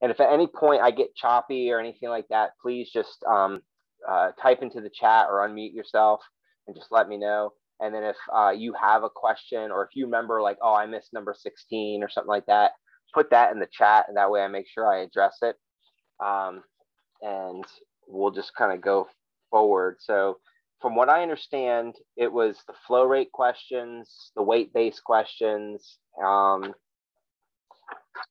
And if at any point I get choppy or anything like that, please just um, uh, type into the chat or unmute yourself and just let me know. And then if uh, you have a question or if you remember like, oh, I missed number 16 or something like that, put that in the chat and that way I make sure I address it. Um, and we'll just kind of go forward. So from what I understand, it was the flow rate questions, the weight-based questions. Um,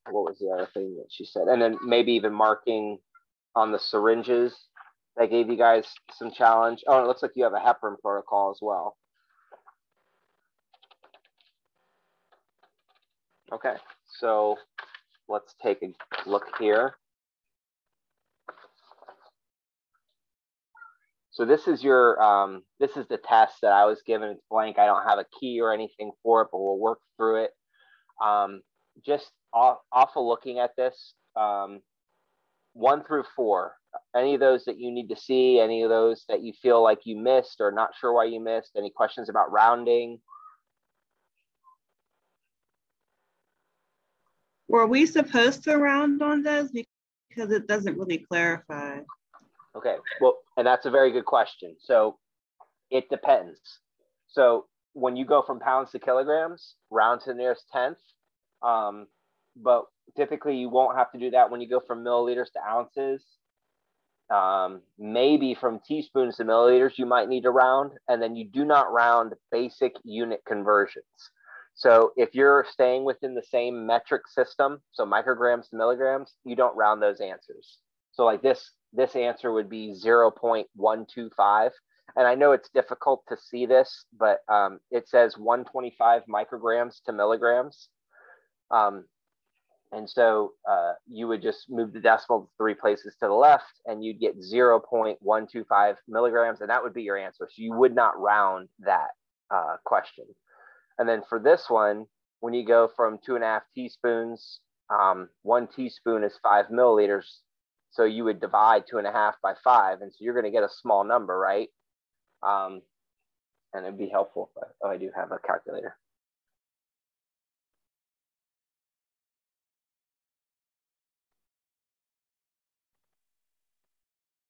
what was the other thing that she said? And then maybe even marking on the syringes that gave you guys some challenge. Oh, it looks like you have a heparin protocol as well. Okay, so let's take a look here. So this is your, um, this is the test that I was given. It's blank. I don't have a key or anything for it, but we'll work through it. Um, just off, off of looking at this, um, one through four, any of those that you need to see, any of those that you feel like you missed or not sure why you missed, any questions about rounding? Were we supposed to round on those? Because it doesn't really clarify. Okay, well, and that's a very good question. So it depends. So when you go from pounds to kilograms, round to the nearest tenth. Um, but typically you won't have to do that when you go from milliliters to ounces. Um, maybe from teaspoons to milliliters, you might need to round, and then you do not round basic unit conversions. So if you're staying within the same metric system, so micrograms to milligrams, you don't round those answers. So like this this answer would be 0.125. And I know it's difficult to see this, but um, it says 125 micrograms to milligrams. Um, and so uh, you would just move the decimal three places to the left and you'd get 0.125 milligrams, and that would be your answer. So you would not round that uh, question. And then for this one, when you go from two and a half teaspoons, um, one teaspoon is five milliliters. So you would divide two and a half by five. And so you're going to get a small number, right? Um, and it'd be helpful if oh, I do have a calculator.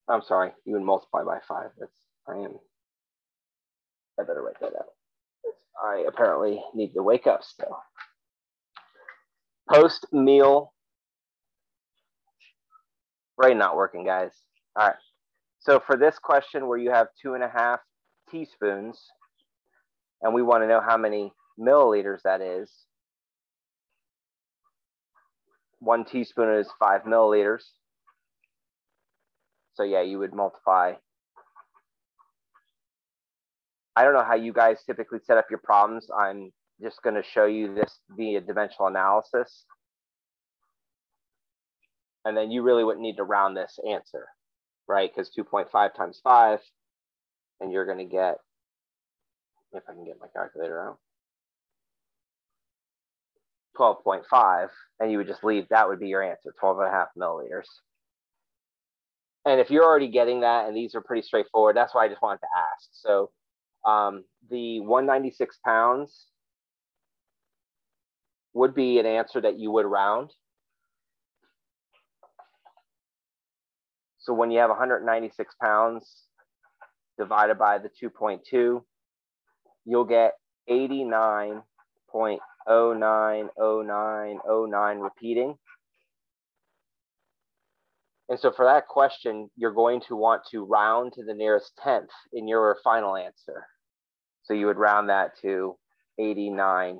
I'm sorry, you would multiply by five. That's, I am, I better write that out. I apparently need to wake up still. Post meal brain not working, guys. All right. So for this question where you have two and a half teaspoons, and we want to know how many milliliters that is, one teaspoon is five milliliters. So yeah, you would multiply. I don't know how you guys typically set up your problems. I'm just going to show you this via dimensional analysis and then you really wouldn't need to round this answer, right? Because 2.5 times 5, and you're going to get, if I can get my calculator out, 12.5, and you would just leave, that would be your answer, 12 and a half milliliters. And if you're already getting that, and these are pretty straightforward, that's why I just wanted to ask. So um, the 196 pounds would be an answer that you would round. So when you have 196 pounds divided by the 2.2, you'll get 89.090909 repeating. And so for that question, you're going to want to round to the nearest tenth in your final answer. So you would round that to 89.1.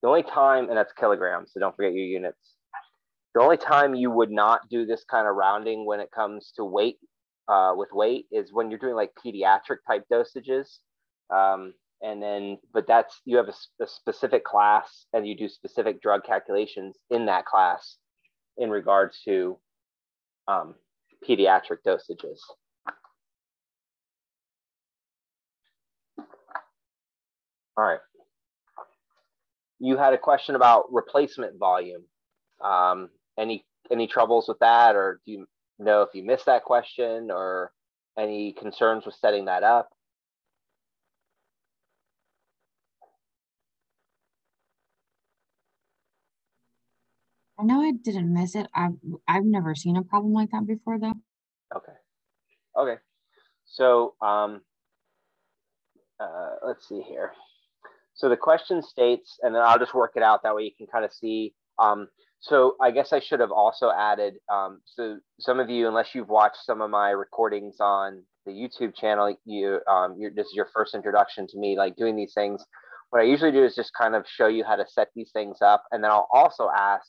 The only time, and that's kilograms, so don't forget your units. The only time you would not do this kind of rounding when it comes to weight uh, with weight is when you're doing like pediatric type dosages. Um, and then, but that's, you have a, a, specific class and you do specific drug calculations in that class in regards to um, pediatric dosages. All right. You had a question about replacement volume. Um, any any troubles with that, or do you know if you missed that question, or any concerns with setting that up? I know I didn't miss it. I've I've never seen a problem like that before though. Okay. Okay. So um, uh, let's see here. So the question states, and then I'll just work it out that way you can kind of see. Um, so I guess I should have also added. Um, so some of you, unless you've watched some of my recordings on the YouTube channel, you um, this is your first introduction to me, like doing these things. What I usually do is just kind of show you how to set these things up, and then I'll also ask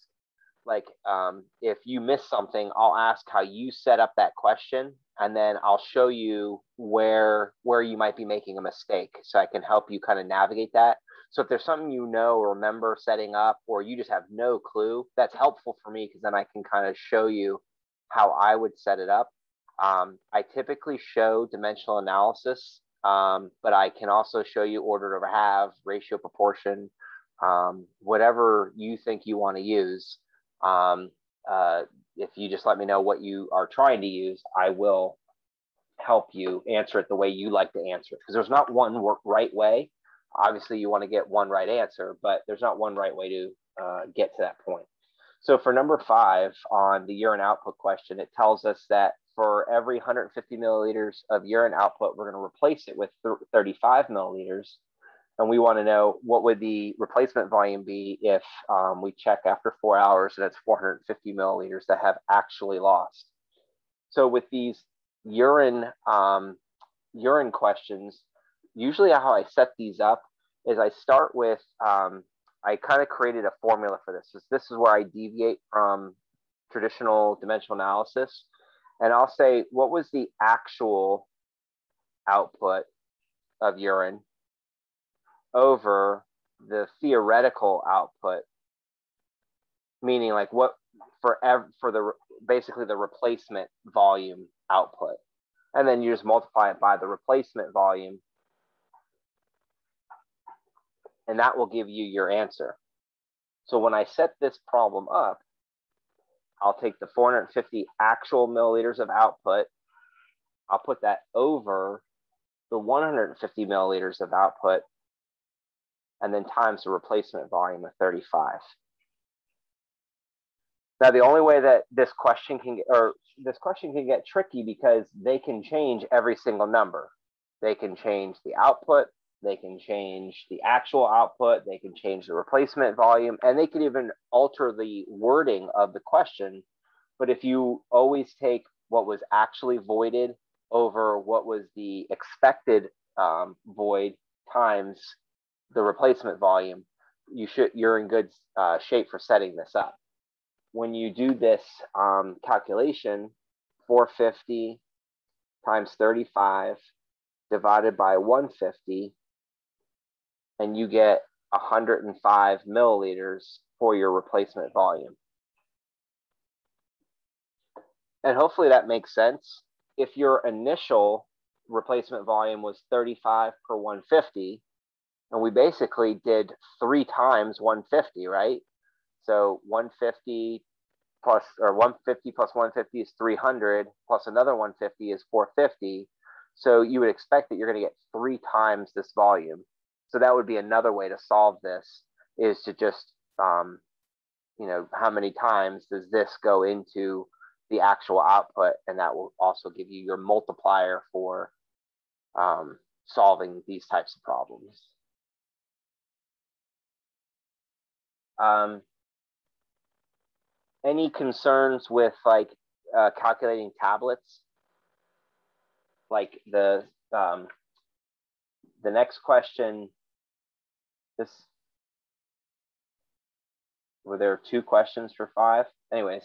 like um, if you miss something i'll ask how you set up that question and then i'll show you where where you might be making a mistake so i can help you kind of navigate that. So if there's something you know or remember setting up or you just have no clue that's helpful for me because then i can kind of show you how i would set it up. Um, i typically show dimensional analysis um, but i can also show you ordered over have ratio proportion um, whatever you think you want to use um, uh, if you just let me know what you are trying to use, I will help you answer it the way you like to answer it. Because there's not one right way. Obviously, you want to get one right answer, but there's not one right way to uh, get to that point. So for number five on the urine output question, it tells us that for every 150 milliliters of urine output, we're going to replace it with 35 milliliters and we want to know what would the replacement volume be if um, we check after four hours and it's 450 milliliters that have actually lost. So with these urine um, urine questions, usually how I set these up is I start with um, I kind of created a formula for this. This is where I deviate from traditional dimensional analysis, and I'll say what was the actual output of urine over the theoretical output, meaning like what for ev- for the basically the replacement volume output, and then you just multiply it by the replacement volume, and that will give you your answer. So when I set this problem up, I'll take the 450 actual milliliters of output, I'll put that over the 150 milliliters of output and then times the replacement volume of 35. Now, the only way that this question can get, or this question can get tricky because they can change every single number. They can change the output, they can change the actual output, they can change the replacement volume, and they can even alter the wording of the question. But if you always take what was actually voided over what was the expected um, void times the replacement volume, you should you're in good uh, shape for setting this up. When you do this um, calculation, 450 times 35 divided by 150, and you get 105 milliliters for your replacement volume. And hopefully that makes sense. If your initial replacement volume was 35 per 150, and we basically did three times 150, right? So 150 plus or 150 plus 150 is 300 plus another 150 is 450. So you would expect that you're going to get three times this volume. So that would be another way to solve this is to just, um, you know, how many times does this go into the actual output? And that will also give you your multiplier for um, solving these types of problems. Um, any concerns with like uh, calculating tablets? Like the um, the next question. This were there two questions for five? Anyways,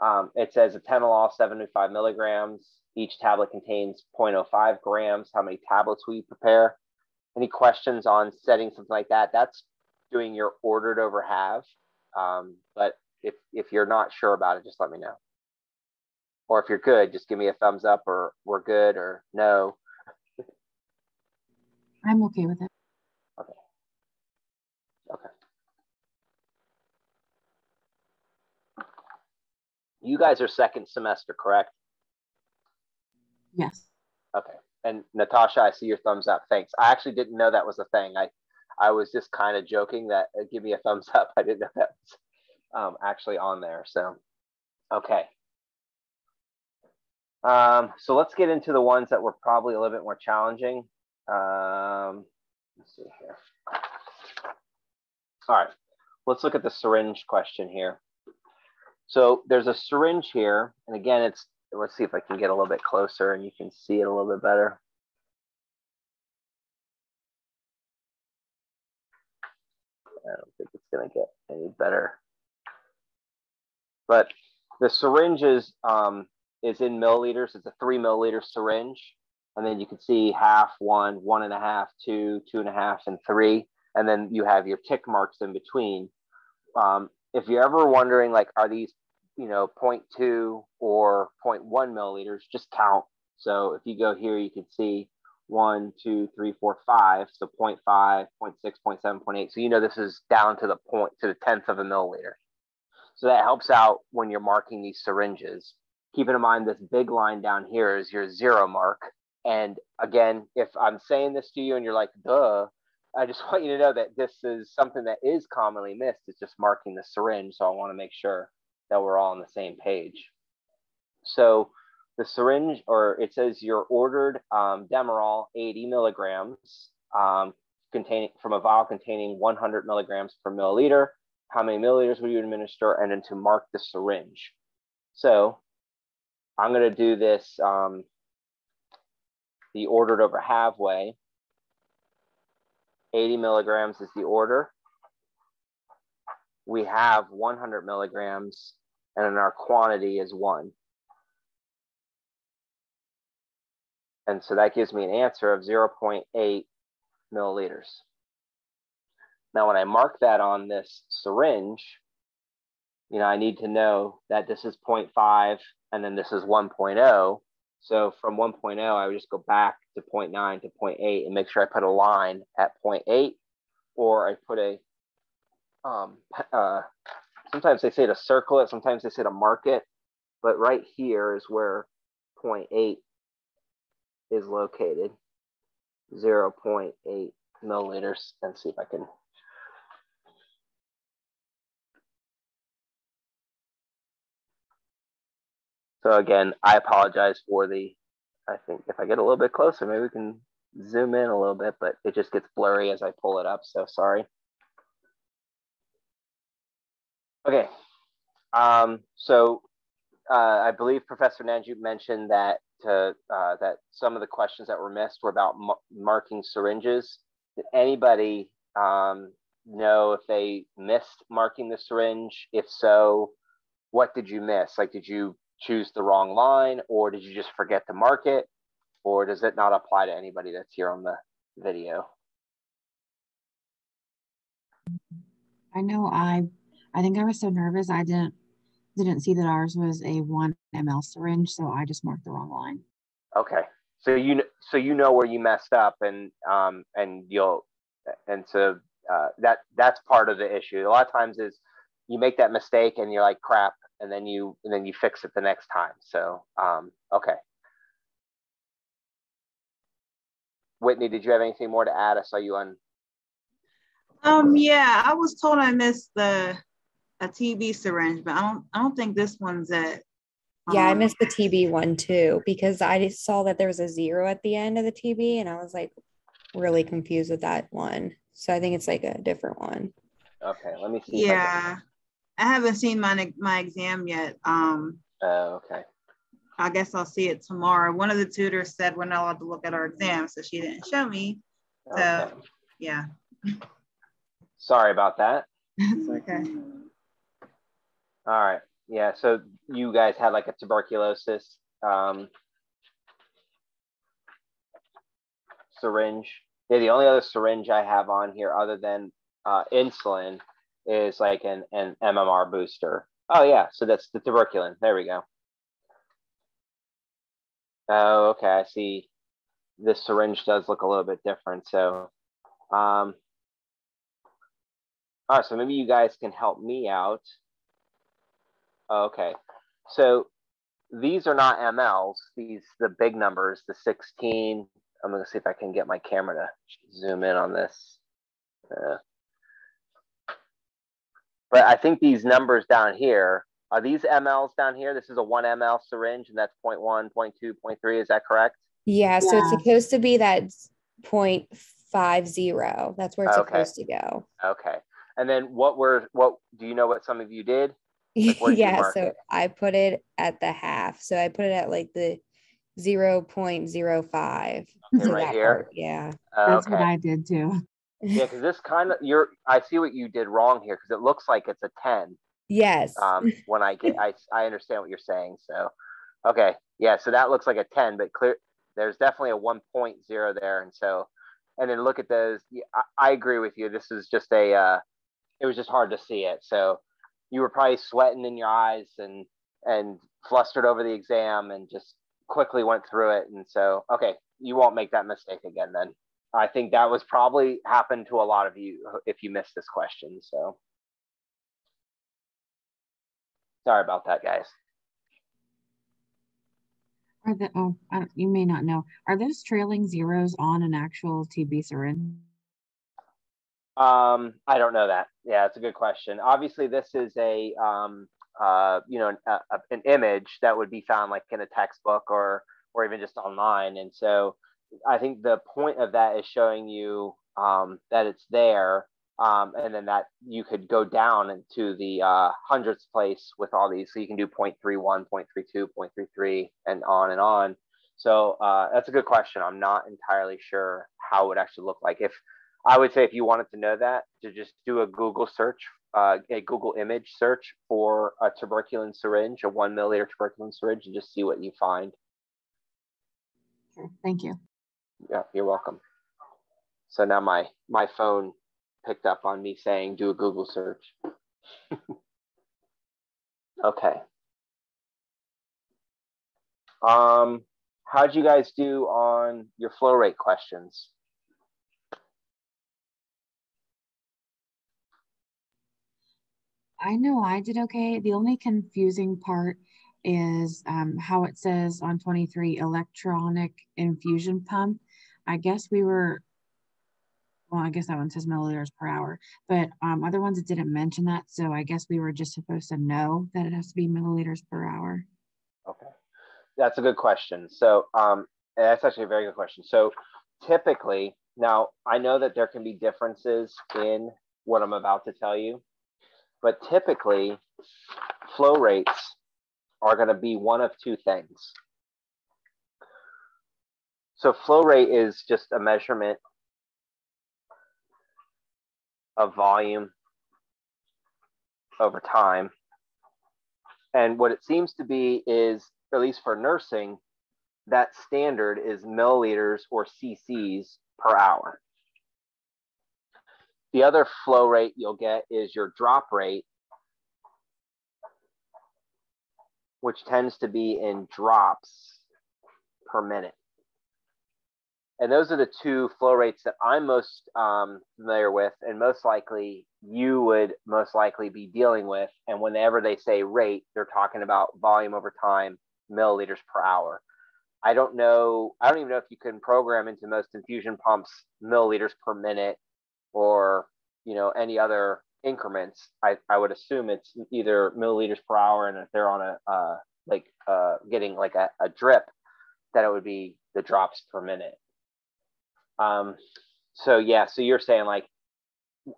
um, it says atenolol 75 milligrams. Each tablet contains 0.05 grams. How many tablets will you prepare? Any questions on setting something like that? That's doing your ordered over have. Um, but if, if you're not sure about it, just let me know. Or if you're good, just give me a thumbs up or we're good or no. I'm okay with it. Okay. Okay. You guys are second semester, correct? Yes. Okay. And Natasha, I see your thumbs up. Thanks. I actually didn't know that was a thing. I I was just kind of joking that uh, give me a thumbs up. I didn't know that was um, actually on there. So, okay. Um, so let's get into the ones that were probably a little bit more challenging. Um, let's see here. All right, let's look at the syringe question here. So there's a syringe here, and again, it's, let's see if I can get a little bit closer and you can see it a little bit better. I don't think it's gonna get any better. But the syringe is, um, is in milliliters. It's a three milliliter syringe. And then you can see half, one, one and a half, two, two and a half, and three. And then you have your tick marks in between. Um, if you're ever wondering, like, are these, you know, 0.2 or 0.1 milliliters, just count. So if you go here, you can see one, two, three, four, five. So 0 0.5, 0 0.6, 0 0.7, 0.8. So you know this is down to the point to the tenth of a milliliter. So that helps out when you're marking these syringes. Keeping in mind this big line down here is your zero mark. And again, if I'm saying this to you and you're like, duh, I just want you to know that this is something that is commonly missed. It's just marking the syringe. So I want to make sure that we're all on the same page. So the syringe, or it says you're ordered um, Demerol 80 milligrams um, containing from a vial containing 100 milligrams per milliliter. How many milliliters would you administer? And then to mark the syringe. So I'm going to do this um, the ordered over halfway. 80 milligrams is the order. We have 100 milligrams, and then our quantity is one. And so that gives me an answer of 0.8 milliliters. Now, when I mark that on this syringe, you know, I need to know that this is 0.5 and then this is 1.0. So from 1.0, I would just go back to 0.9 to 0.8 and make sure I put a line at 0.8 or I put a, um, uh, sometimes they say to circle it, sometimes they say to mark it, but right here is where 0.8 is located, 0.8 milliliters. And see if I can So again, I apologize for the, I think if I get a little bit closer, maybe we can zoom in a little bit, but it just gets blurry as I pull it up, so sorry. Okay, um, so uh, I believe Professor Nanju mentioned that to, uh, that some of the questions that were missed were about marking syringes. Did anybody um, know if they missed marking the syringe? If so, what did you miss? Like, did you choose the wrong line or did you just forget to mark it or does it not apply to anybody that's here on the video i know i i think i was so nervous i didn't didn't see that ours was a one ml syringe so i just marked the wrong line okay so you so you know where you messed up and um and you'll and so uh, that that's part of the issue a lot of times is you make that mistake and you're like crap and then you and then you fix it the next time. So um, okay. Whitney, did you have anything more to add? I saw you on. Um, yeah, I was told I missed the a TB syringe, but I don't I don't think this one's it. Um, yeah, I um, missed the TB one too because I saw that there was a zero at the end of the TB, and I was like really confused with that one. So I think it's like a different one. Okay, let me see. Yeah. I haven't seen my my exam yet. Um, oh, okay. I guess I'll see it tomorrow. One of the tutors said we're not allowed to look at our exam, so she didn't show me. So, okay. yeah. Sorry about that. it's okay. All right. Yeah. So you guys had like a tuberculosis um, syringe. Yeah. The only other syringe I have on here, other than uh, insulin, is like an, an MMR booster. Oh yeah, so that's the tuberculin. There we go. Oh, okay, I see. This syringe does look a little bit different. So, um, all right, so maybe you guys can help me out. Okay, so these are not mLs. These the big numbers, the 16. I'm gonna see if I can get my camera to zoom in on this. Uh, but I think these numbers down here are these mLs down here. This is a one ml syringe, and that's 0. 0.1, 0. 0.2, 0.3. Is that correct? Yeah, so Yeah. it's supposed to be that 0.50. That's where it's Okay. supposed to go. Okay. And then what were what do you know what some of you did? Like, what did you yeah, so it? I put it at the half. So I put it at like the 0.05. Okay, So right here. part, yeah. That's okay. what I did too. yeah, because this kind of you're I see what you did wrong here because it looks like it's a 10. Yes. Um when I get I I understand what you're saying. So okay. Yeah, so that looks like a 10, but clear there's definitely a 1.0 there. And so and then look at those. Yeah, I, I agree with you. This is just a uh it was just hard to see it. So you were probably sweating in your eyes and and flustered over the exam and just quickly went through it. And so okay, you won't make that mistake again then. I think that was probably happened to a lot of you if you missed this question. So sorry about that, guys. Are the oh you may not know. Are those trailing zeros on an actual TB syringe? Um, I don't know that. Yeah, it's a good question. Obviously, this is a um, uh, you know, an, a, a- an image that would be found like in a textbook or or even just online. And so, I think the point of that is showing you um, that it's there, um, and then that you could go down into the uh, hundredths place with all these. So you can do 0.31, 0.32, 0.33, and on and on. So uh, that's a good question. I'm not entirely sure how it would actually look like if I would say if you wanted to know that, to just do a Google search, uh, a Google image search for a tuberculin syringe, a one milliliter tuberculin syringe, and just see what you find. Sure. Thank you. Yeah, you're welcome. So now my my phone picked up on me saying do a Google search. okay. Um, how'd you guys do on your flow rate questions? I know I did okay. The only confusing part is um, how it says on 23 electronic infusion pump. I guess we were, well, I guess that one says milliliters per hour, but um, other ones it didn't mention that. So I guess we were just supposed to know that it has to be milliliters per hour. Okay, that's a good question. So um, that's actually a very good question. So typically, now I know that there can be differences in what I'm about to tell you, but typically, flow rates are going to be one of two things. So flow rate is just a measurement of volume over time. And what it seems to be is, at least for nursing, that standard is milliliters or cc's per hour. The other flow rate you'll get is your drop rate, which tends to be in drops per minute. And those are the two flow rates that I'm most um, familiar with, and most likely you would most likely be dealing with. And whenever they say rate, they're talking about volume over time, milliliters per hour. I don't know. I don't even know if you can program into most infusion pumps milliliters per minute or you know any other increments. I, I would assume it's either milliliters per hour, and if they're on a uh, like uh, getting like a, a drip, that it would be the drops per minute. Um, so yeah, so you're saying like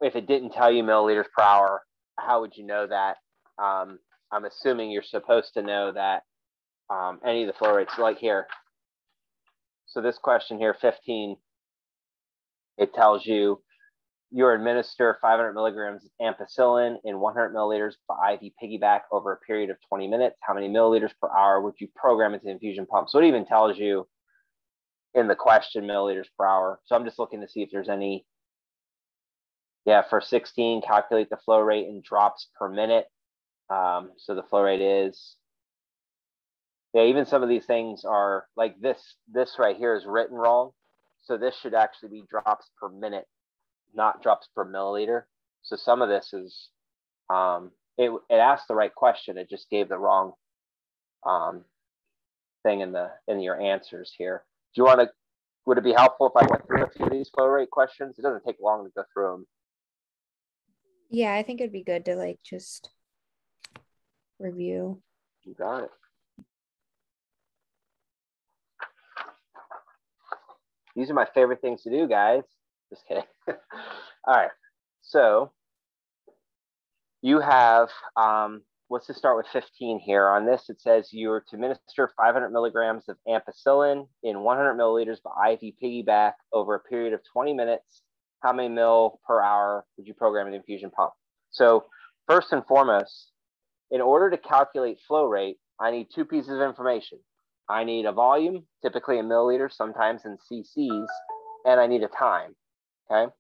if it didn't tell you milliliters per hour, how would you know that? Um, I'm assuming you're supposed to know that um, any of the flow rates, like here. So this question here, 15, it tells you you administer 500 milligrams ampicillin in 100 milliliters by IV piggyback over a period of 20 minutes. How many milliliters per hour would you program into the infusion pump? So it even tells you in the question milliliters per hour. So I'm just looking to see if there's any. Yeah, for 16, calculate the flow rate in drops per minute. Um, so the flow rate is yeah, even some of these things are like this, this right here is written wrong. So this should actually be drops per minute, not drops per milliliter. So some of this is, um, it, it asked the right question. It just gave the wrong um, thing in the, in your answers here. Do you want to, would it be helpful if I went through a few of these flow rate questions? It doesn't take long to go through them. Yeah, I think it'd be good to like just review. You got it. These are my favorite things to do, guys. Just kidding. All right. So you have, um, let's just start with 15 here. On this, it says you are to administer 500 milligrams of ampicillin in 100 milliliters by IV piggyback over a period of 20 minutes. How many mil per hour would you program an infusion pump? So first and foremost, in order to calculate flow rate, I need two pieces of information. I need a volume, typically in milliliters, sometimes in cc's, and I need a time, okay?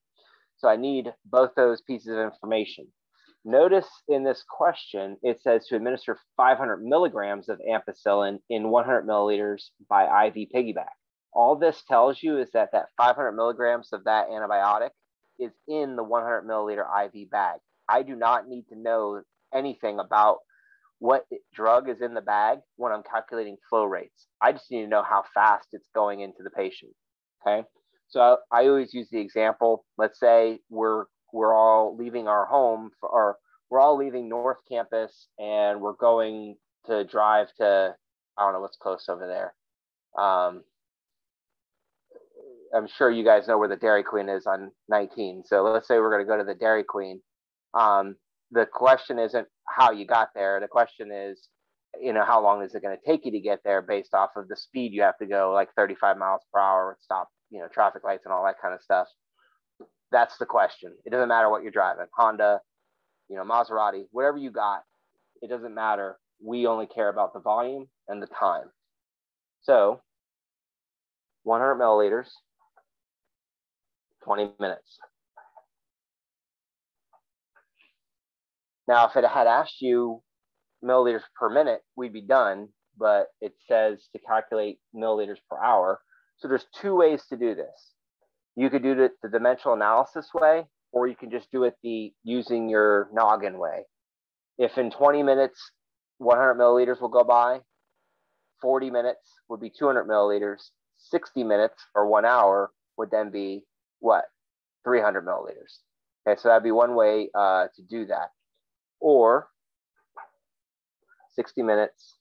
So I need both those pieces of information. Notice in this question, it says to administer 500 milligrams of ampicillin in 100 milliliters by IV piggyback. All this tells you is that that 500 milligrams of that antibiotic is in the 100 milliliter IV bag. I do not need to know anything about what drug is in the bag when I'm calculating flow rates. I just need to know how fast it's going into the patient. Okay. So I always use the example. Let's say we're we're all leaving our home for, or we're all leaving North Campus and we're going to drive to I don't know what's close over there. Um, I'm sure you guys know where the Dairy Queen is on 19. So let's say we're going to go to the Dairy Queen. Um, the question isn't how you got there. The question is, you know, how long is it going to take you to get there based off of the speed you have to go, like 35 miles per hour, stop, you know, traffic lights and all that kind of stuff. That's the question. It doesn't matter what you're driving, Honda, you know, Maserati, whatever you got, it doesn't matter. We only care about the volume and the time. So 100 milliliters, 20 minutes. Now, if it had asked you milliliters per minute, we'd be done, but it says to calculate milliliters per hour. So there's two ways to do this. You could do it the dimensional analysis way, or you can just do it the using your noggin way. If in 20 minutes, 100 milliliters will go by, 40 minutes would be 200 milliliters, 60 minutes or one hour would then be what? 300 milliliters. Okay, so that'd be one way uh, to do that or 60 minutes,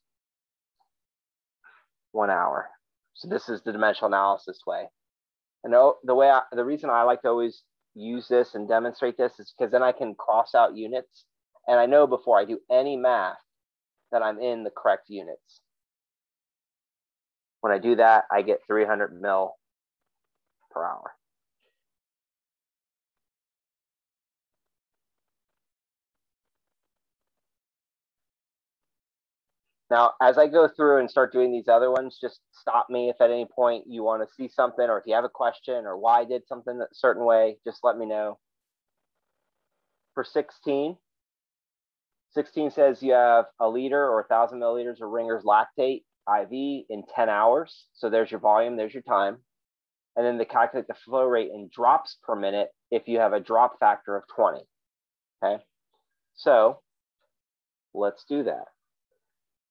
one hour. So this is the dimensional analysis way. And the way I, the reason I like to always use this and demonstrate this is because then I can cross out units. And I know before I do any math that I'm in the correct units. When I do that, I get 300 mil per hour. Now, as I go through and start doing these other ones, just stop me if at any point you want to see something or if you have a question or why I did something a certain way, just let me know. For 16, 16 says you have a liter or 1,000 milliliters of Ringer's lactate IV in 10 hours. So there's your volume, there's your time. And then they calculate the flow rate in drops per minute if you have a drop factor of 20. Okay. So let's do that.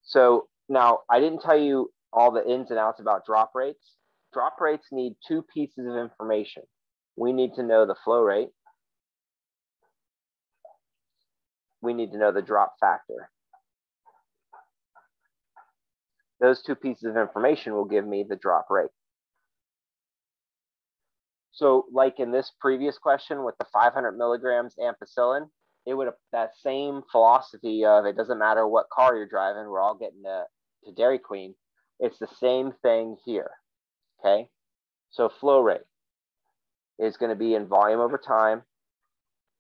So now I didn't tell you all the ins and outs about drop rates. Drop rates need two pieces of information. We need to know the flow rate. We need to know the drop factor. Those two pieces of information will give me the drop rate. So like in this previous question with the 500 milligrams ampicillin, it would that same philosophy of it doesn't matter what car you're driving, we're all getting to, to Dairy Queen. It's the same thing here. Okay. So flow rate is going to be in volume over time.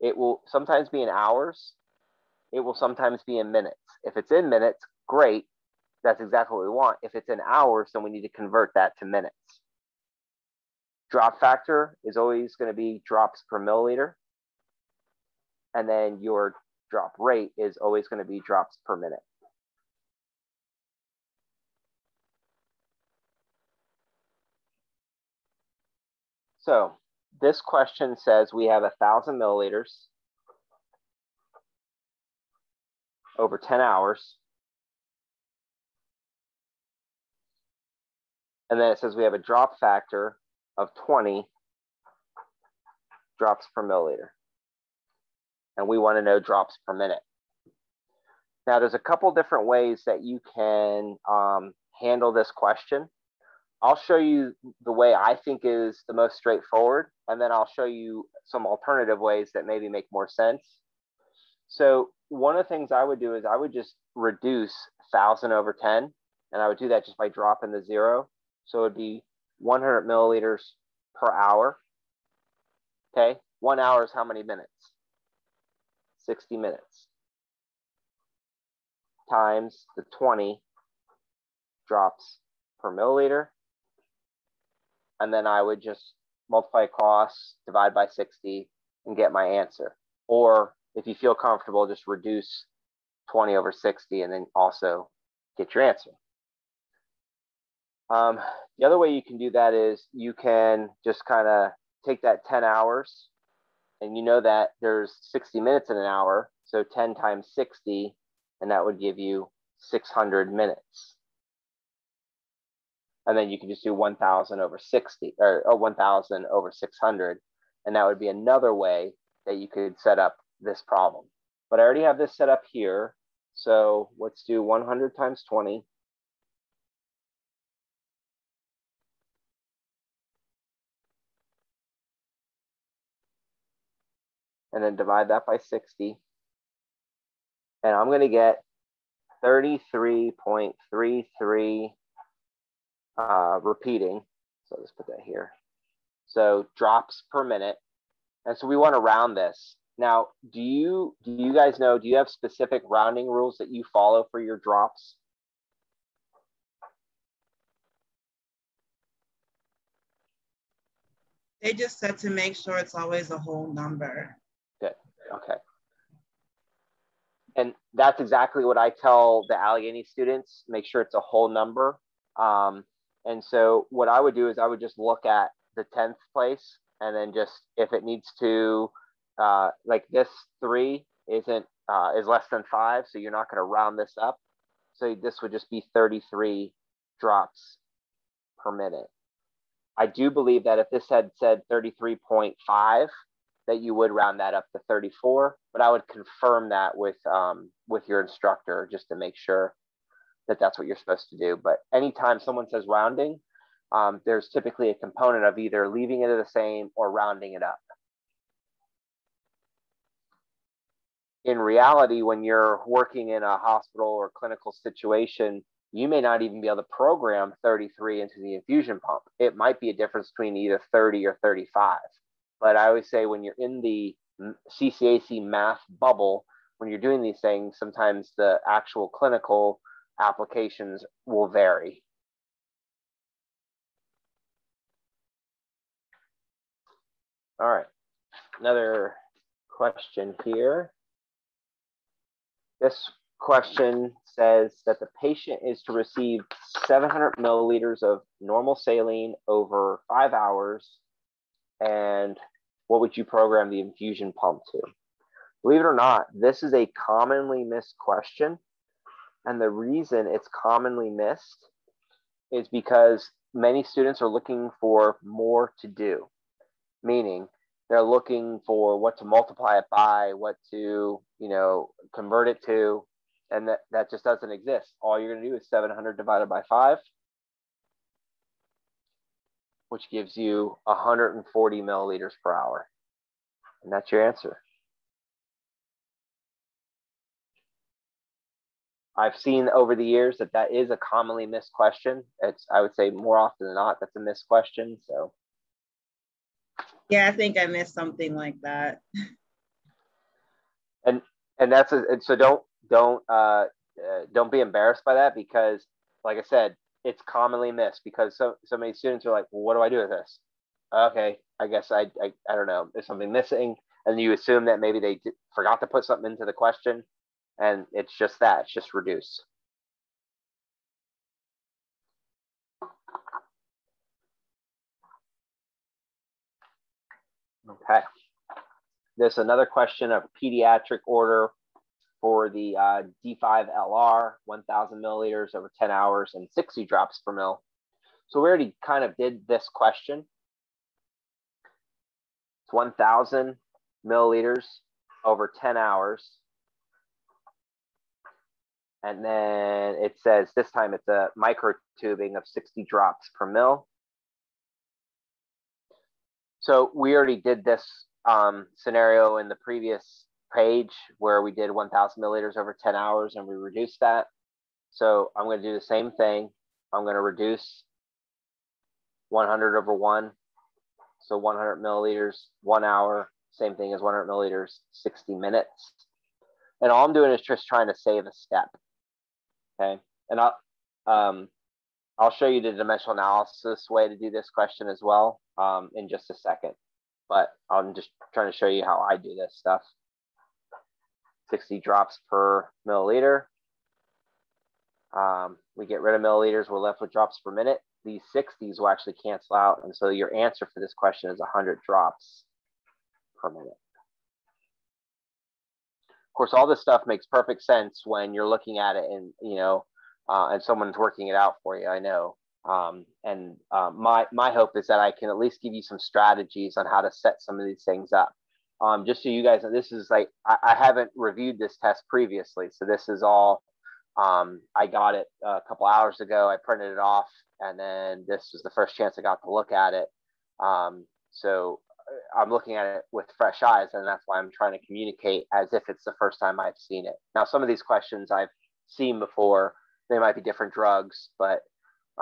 It will sometimes be in hours. It will sometimes be in minutes. If it's in minutes, great. That's exactly what we want. If it's in hours, then we need to convert that to minutes. Drop factor is always going to be drops per milliliter and then your drop rate is always going to be drops per minute. So this question says we have a thousand milliliters over 10 hours. And then it says we have a drop factor of 20 drops per milliliter. And we want to know drops per minute. Now, there's a couple different ways that you can um, handle this question. I'll show you the way I think is the most straightforward, and then I'll show you some alternative ways that maybe make more sense. So one of the things I would do is I would just reduce 1,000 over 10, and I would do that just by dropping the zero. So it would be 100 milliliters per hour. Okay, one hour is how many minutes? 60 minutes times the 20 drops per milliliter. And then I would just multiply across, divide by 60, and get my answer. Or if you feel comfortable, just reduce 20 over 60 and then also get your answer. Um, the other way you can do that is you can just kind of take that 10 hours and you know that there's 60 minutes in an hour. So 10 times 60, and that would give you 600 minutes. And then you can just do 1,000 over 60 or, or 1,000 over 600. And that would be another way that you could set up this problem. But I already have this set up here. So let's do 100 times 20. And then divide that by 60. And I'm going to get 33.33 uh, repeating. So let's put that here. So drops per minute. And so we want to round this. Now, do you do you guys know, do you have specific rounding rules that you follow for your drops? They just said to make sure it's always a whole number. Okay. And that's exactly what I tell the Allegheny students, make sure it's a whole number. Um, and so what I would do is I would just look at the 10th place and then just if it needs to uh, like this three isn't uh, is less than five, so you're not going to round this up. So this would just be 33 drops per minute. I do believe that if this had said 33.5, that you would round that up to 34, but I would confirm that with um, with your instructor just to make sure that that's what you're supposed to do. But anytime someone says rounding, um, there's typically a component of either leaving it the same or rounding it up. in reality, when you're working in a hospital or clinical situation, you may not even be able to program 33 into the infusion pump. It might be a difference between either 30 or 35. But I always say when you're in the CCAC math bubble, when you're doing these things, sometimes the actual clinical applications will vary. All right, another question here. This question says that the patient is to receive 700 milliliters of normal saline over five hours. And what would you program the infusion pump to? Believe it or not, this is a commonly missed question. And the reason it's commonly missed is because many students are looking for more to do, meaning they're looking for what to multiply it by, what to, you know, convert it to, and that, that just doesn't exist. All you're gonna do is 700 divided by five, which gives you 140 milliliters per hour. And that's your answer. I've seen over the years that that is a commonly missed question. It's, I would say more often than not, that's a missed question. So yeah, I think I missed something like that. And and that's a, and so don't don't uh, uh, don't be embarrassed by that because, like I said, it's commonly missed because so so many students are like, well, what do I do with this? Okay, I guess I I, I don't know. There's something missing, and you assume that maybe they did, forgot to put something into the question, and it's just that it's just reduce. Okay. There's another question of pediatric order for the uh, D5LR, 1000 milliliters over 10 hours and 60 drops per mil. So we already kind of did this question. It's 1000 milliliters over 10 hours. And then it says this time it's a micro tubing of 60 drops per mil. So we already did this um, scenario in the previous page where we did 1000 milliliters over 10 hours and we reduced that. So I'm going to do the same thing. I'm going to reduce 100 over one. So 100 milliliters, one hour, same thing as 100 milliliters, 60 minutes. And all I'm doing is just trying to save a step. Okay. And I'll, um, I'll show you the dimensional analysis way to do this question as well um, in just a second. But I'm just trying to show you how I do this stuff. 60 drops per milliliter. Um, we get rid of milliliters, we're left with drops per minute. These 60s will actually cancel out. And so your answer for this question is 100 drops per minute. Of course, all this stuff makes perfect sense when you're looking at it and, you know, uh, and someone's working it out for you. I know. Um, and uh, my my hope is that I can at least give you some strategies on how to set some of these things up. Um, just so you guys know, this is like I, I, haven't reviewed this test previously, so this is all. Um, I got it a couple hours ago. I printed it off, and then this was the first chance I got to look at it. Um, so uh, I'm looking at it with fresh eyes, and that's why I'm trying to communicate as if it's the first time I've seen it. Now, some of these questions I've seen before, they might be different drugs, but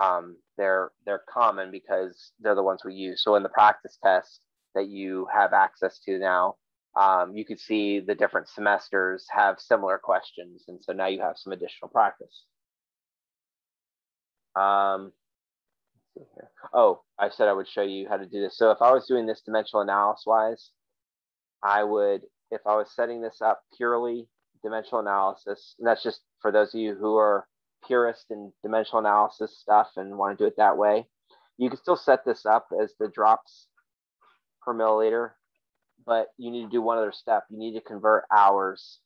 um, they're they're common because they're the ones we use. So in the practice test that you have access to now, um, you could see the different semesters have similar questions, and so now you have some additional practice. Um, oh, I said I would show you how to do this. So if I was doing this dimensional analysis wise, I would, if I was setting this up purely dimensional analysis, and that's just for those of you who are purist in dimensional analysis stuff and want to do it that way, you can still set this up as the drops per milliliter, but you need to do one other step. You need to convert hours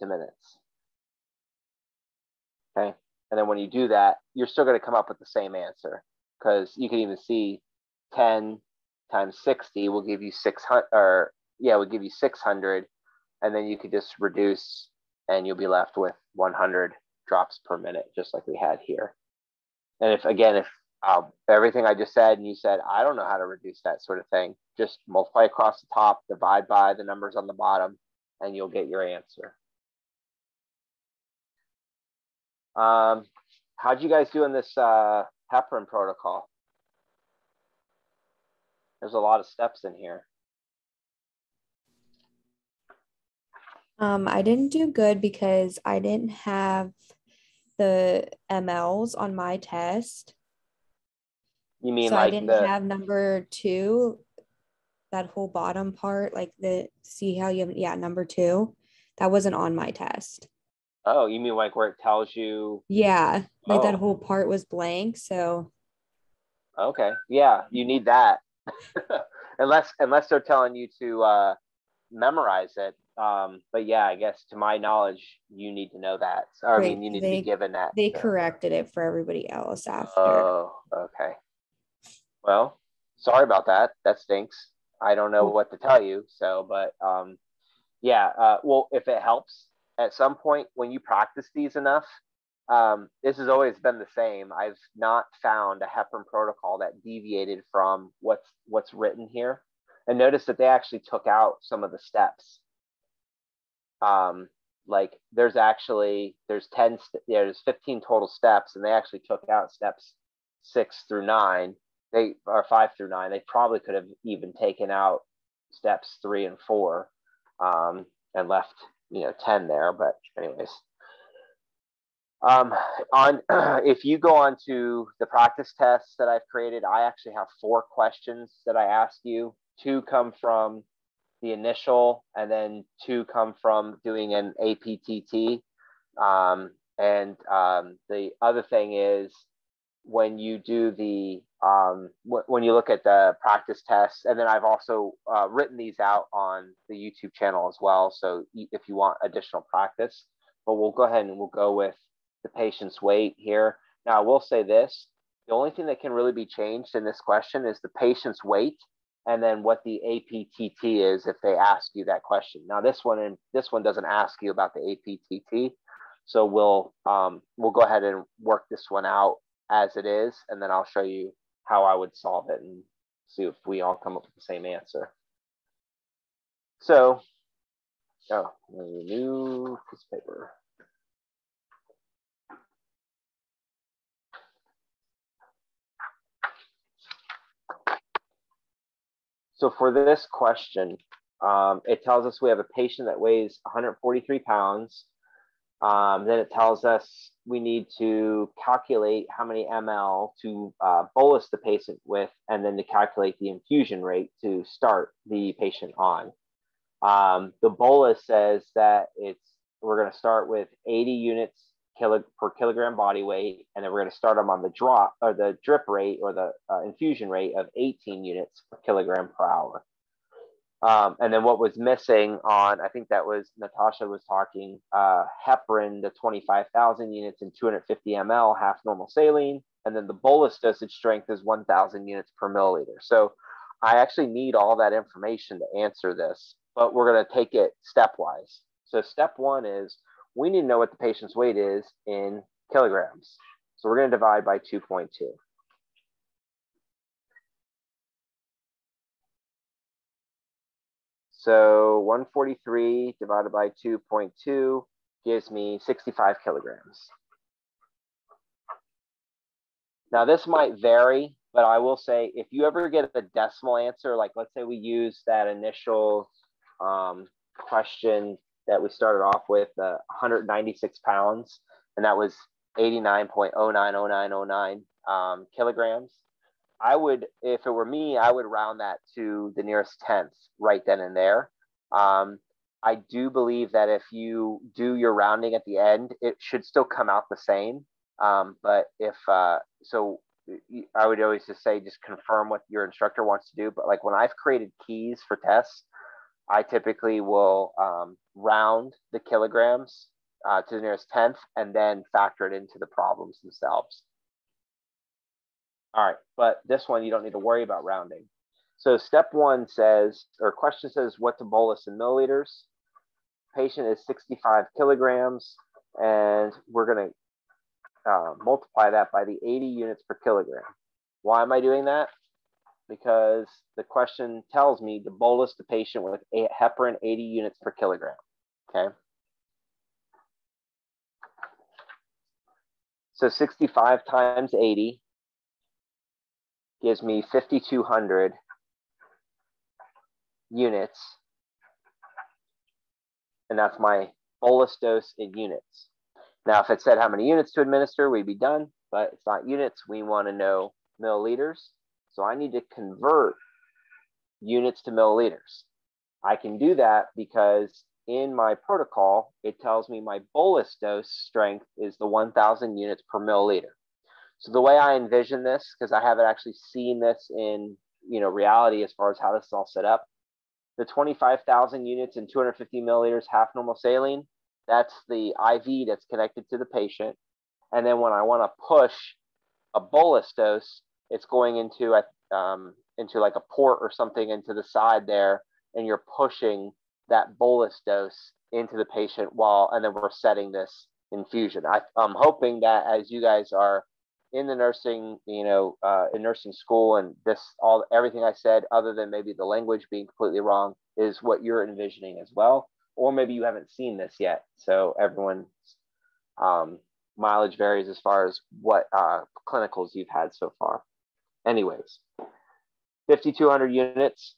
to minutes. Okay. And then when you do that, you're still going to come up with the same answer because you can even see 10 times 60 will give you 600 or yeah, will give you 600. And then you could just reduce and you'll be left with 100 drops per minute, just like we had here. And if, again, if uh, everything I just said and you said, I don't know how to reduce that sort of thing, just multiply across the top, divide by the numbers on the bottom, and you'll get your answer. Um, how'd you guys do in this uh, heparin protocol? There's a lot of steps in here. Um, I didn't do good because I didn't have the mLs on my test. You mean so like I didn't the... have number two, that whole bottom part, like the see how you have yeah, number two. That wasn't on my test. Oh, you mean like where it tells you Yeah, like oh. that whole part was blank. So okay. Yeah, you need that. unless unless they're telling you to uh memorize it um, but yeah, I guess to my knowledge, you need to know that. Or, I mean, you need they, to be given that. They so. corrected it for everybody else after. Oh, okay. Well, sorry about that. That stinks. I don't know what to tell you. So, but um, yeah. Uh, well, if it helps, at some point when you practice these enough, um, this has always been the same. I've not found a heparin protocol that deviated from what's what's written here. And notice that they actually took out some of the steps um, like there's actually there's 10 yeah, there's 15 total steps and they actually took out steps six through nine they are five through nine they probably could have even taken out steps three and four um, and left you know 10 there but anyways um, on if you go on to the practice tests that I've created, I actually have four questions that I ask you. Two come from the initial, and then two come from doing an APTT. Um, and um, the other thing is when you do the um, when you look at the practice tests, and then I've also uh, written these out on the YouTube channel as well. So if you want additional practice, but we'll go ahead and we'll go with the patient's weight here. Now I will say this: the only thing that can really be changed in this question is the patient's weight and then what the APTT is if they ask you that question. Now this one and this one doesn't ask you about the APTT, so we'll um, we'll go ahead and work this one out as it is, and then I'll show you how I would solve it and see if we all come up with the same answer. So, oh, new piece of paper. So for this question, um, it tells us we have a patient that weighs 143 pounds. Um, then it tells us we need to calculate how many ml to uh, bolus the patient with, and then to calculate the infusion rate to start the patient on. Um, the bolus says that it's we're going to start with 80 units kilo, per kilogram body weight, and then we're going to start them on the drop or the drip rate or the uh, infusion rate of 18 units per kilogram per hour. Um, and then what was missing on, I think that was Natasha was talking, uh, heparin, the 25,000 units and 250 ml, half normal saline. And then the bolus dosage strength is 1,000 units per milliliter. So I actually need all that information to answer this, but we're going to take it stepwise. So step one is we need to know what the patient's weight is in kilograms. So we're going to divide by 2.2. So 143 divided by 2.2 gives me 65 kilograms. Now this might vary, but I will say if you ever get a decimal answer, like let's say we use that initial um, question that we started off with, uh, 196 pounds, and that was 89.090909 um, kilograms. I would, if it were me, I would round that to the nearest tenth right then and there. Um, I do believe that if you do your rounding at the end, it should still come out the same. Um, but if uh, so, I would always just say just confirm what your instructor wants to do. But like when I've created keys for tests, I typically will um, round the kilograms uh, to the nearest tenth and then factor it into the problems themselves. All right, but this one you don't need to worry about rounding. So step one says, or question says what to bolus in milliliters. Patient is 65 kilograms, and we're gonna uh, multiply that by the 80 units per kilogram. Why am I doing that? because the question tells me to bolus the patient with heparin 80 units per kilogram. Okay. So 65 times 80 gives me 5,200 units. And that's my bolus dose in units. Now, if it said how many units to administer, we'd be done, but it's not units. We want to know milliliters. So I need to convert units to milliliters. I can do that because in my protocol, it tells me my bolus dose strength is the 1000 units per milliliter. So the way I envision this, because I haven't actually seen this in you know reality as far as how this is all set up, the 25,000 units and 250 milliliters half normal saline, that's the IV that's connected to the patient. And then when I want to push a bolus dose, it's going into a um, into like a port or something into the side there, and you're pushing that bolus dose into the patient while, and then we're setting this infusion. I, I'm hoping that as you guys are in the nursing, you know, uh, in nursing school, and this all everything I said, other than maybe the language being completely wrong, is what you're envisioning as well. Or maybe you haven't seen this yet, so everyone's um, mileage varies as far as what uh, clinicals you've had so far. Anyways 5200 units.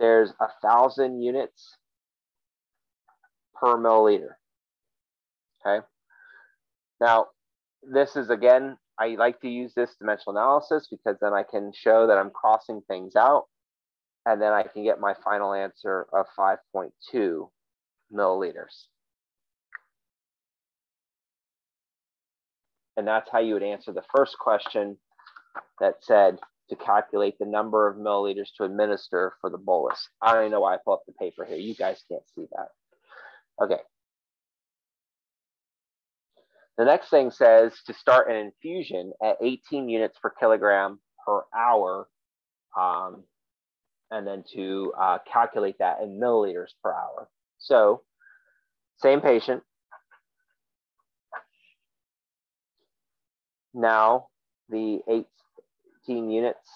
There's a thousand units per milliliter. Okay? Now this is again i like to use this dimensional analysis because then i can show that i'm crossing things out and then i can get my final answer of 5.2 milliliters and that's how you would answer the first question that said to calculate the number of milliliters to administer for the bolus. I don't even know why I pull up the paper here. You guys can't see that. Okay. The next thing says to start an infusion at 18 units per kilogram per hour um, and then to uh, calculate that in milliliters per hour. So same patient. Now the 18 units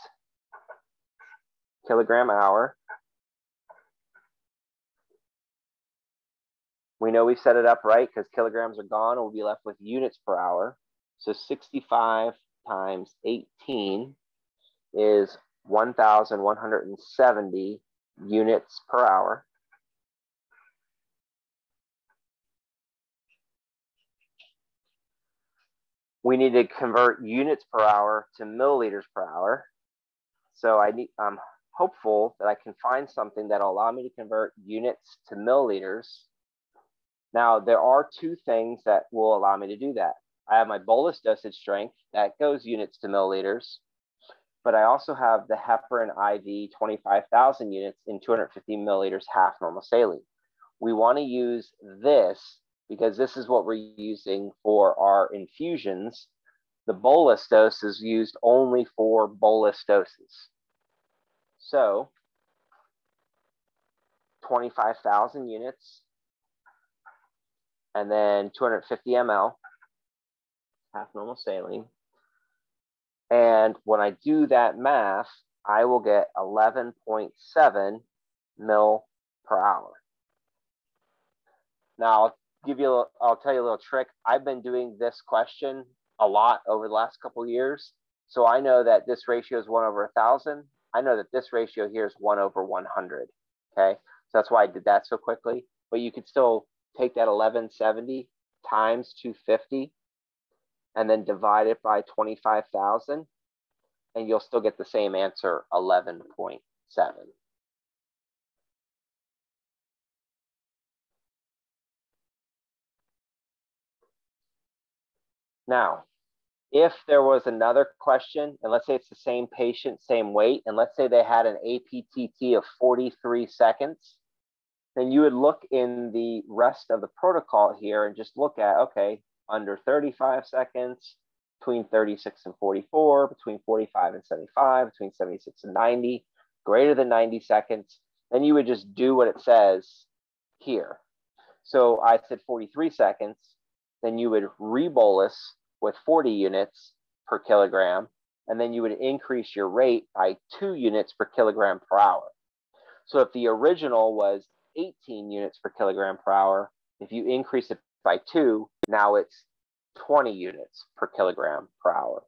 kilogram hour. We know we've set it up right because kilograms are gone we'll be left with units per hour. So 65 times 18 is 1,170 units per hour. We need to convert units per hour to milliliters per hour. So I need, I'm hopeful that I can find something that'll allow me to convert units to milliliters. Now, there are two things that will allow me to do that. I have my bolus dosage strength that goes units to milliliters, but I also have the heparin IV 25,000 units in 250 milliliters half normal saline. We want to use this because this is what we're using for our infusions. The bolus dose is used only for bolus doses. So 25,000 units and then 250 ml, half normal saline. And when I do that math, I will get 11.7 mil per hour. Now, I'll give you, a, I'll tell you a little trick. I've been doing this question a lot over the last couple years. So I know that this ratio is one over a thousand. I know that this ratio here is one over 100. Okay. So that's why I did that so quickly. But you could still take that 1170 times 250 and then divide it by 25,000 and you'll still get the same answer 11.7. Now, if there was another question, and let's say it's the same patient, same weight, and let's say they had an APTT of 43 seconds, then you would look in the rest of the protocol here and just look at, okay, under 35 seconds, between 36 and 44, between 45 and 75, between 76 and 90, greater than 90 seconds, then you would just do what it says here. So I said 43 seconds, then you would rebolus with 40 units per kilogram, and then you would increase your rate by two units per kilogram per hour. So if the original was 18 units per kilogram per hour, if you increase it by two, now it's 20 units per kilogram per hour.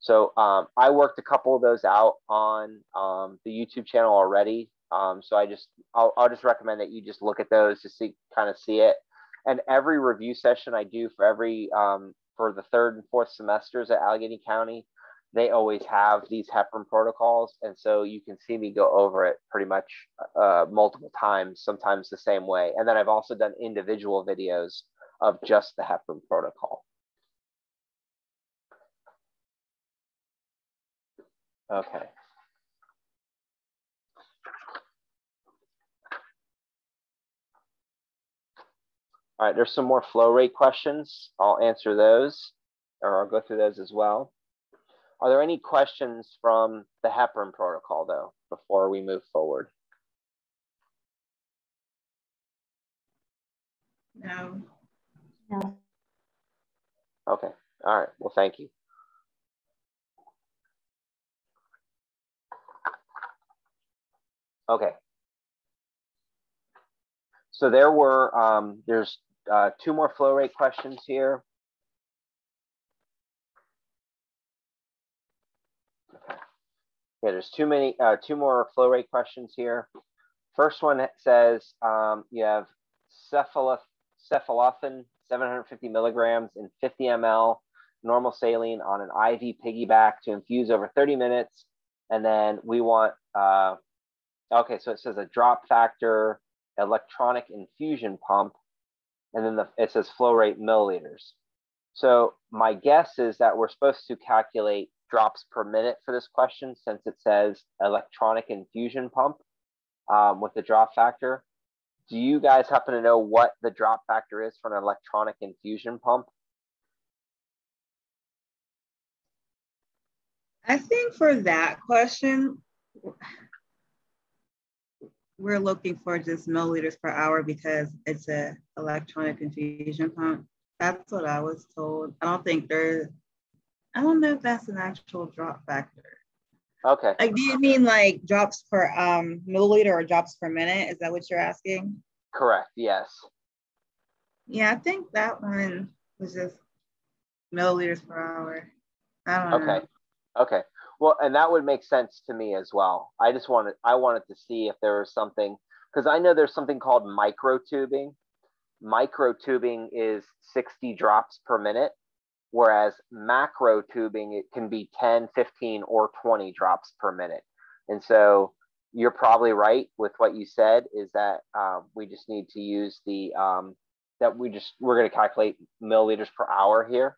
So um, I worked a couple of those out on um, the YouTube channel already. Um, so I just I'll, I'll just recommend that you just look at those to see kind of see it. And every review session I do for every um, for the third and fourth semesters at Allegheny County, they always have these heparin protocols. And so you can see me go over it pretty much uh, multiple times, sometimes the same way. And then I've also done individual videos of just the heparin protocol. Okay. All right, there's some more flow rate questions. I'll answer those, or I'll go through those as well. Are there any questions from the heparin protocol, though, before we move forward? No. No. Okay, all right, well, thank you. Okay. So there were, um, there's uh, two more flow rate questions here. Yeah, there's too many, uh, two more flow rate questions here. First one says um, you have cephalothin 750 milligrams in 50 ml normal saline on an IV piggyback to infuse over 30 minutes. And then we want, uh, okay, so it says a drop factor electronic infusion pump and then the, it says flow rate milliliters. So my guess is that we're supposed to calculate drops per minute for this question since it says electronic infusion pump um, with the drop factor. Do you guys happen to know what the drop factor is for an electronic infusion pump? I think for that question, we're looking for just milliliters per hour because it's a electronic infusion pump. That's what I was told. I don't think there's, I don't know if that's an actual drop factor. Okay. Like, do you mean like drops per um milliliter or drops per minute? Is that what you're asking? Correct. Yes. Yeah, I think that one was just milliliters per hour. I don't know. Okay. Okay. Well, and that would make sense to me as well. I just wanted I wanted to see if there was something because I know there's something called microtubing. Microtubing is 60 drops per minute, whereas macro tubing it can be 10, 15, or 20 drops per minute. And so you're probably right with what you said is that um, we just need to use the um, that we just we're going to calculate milliliters per hour here.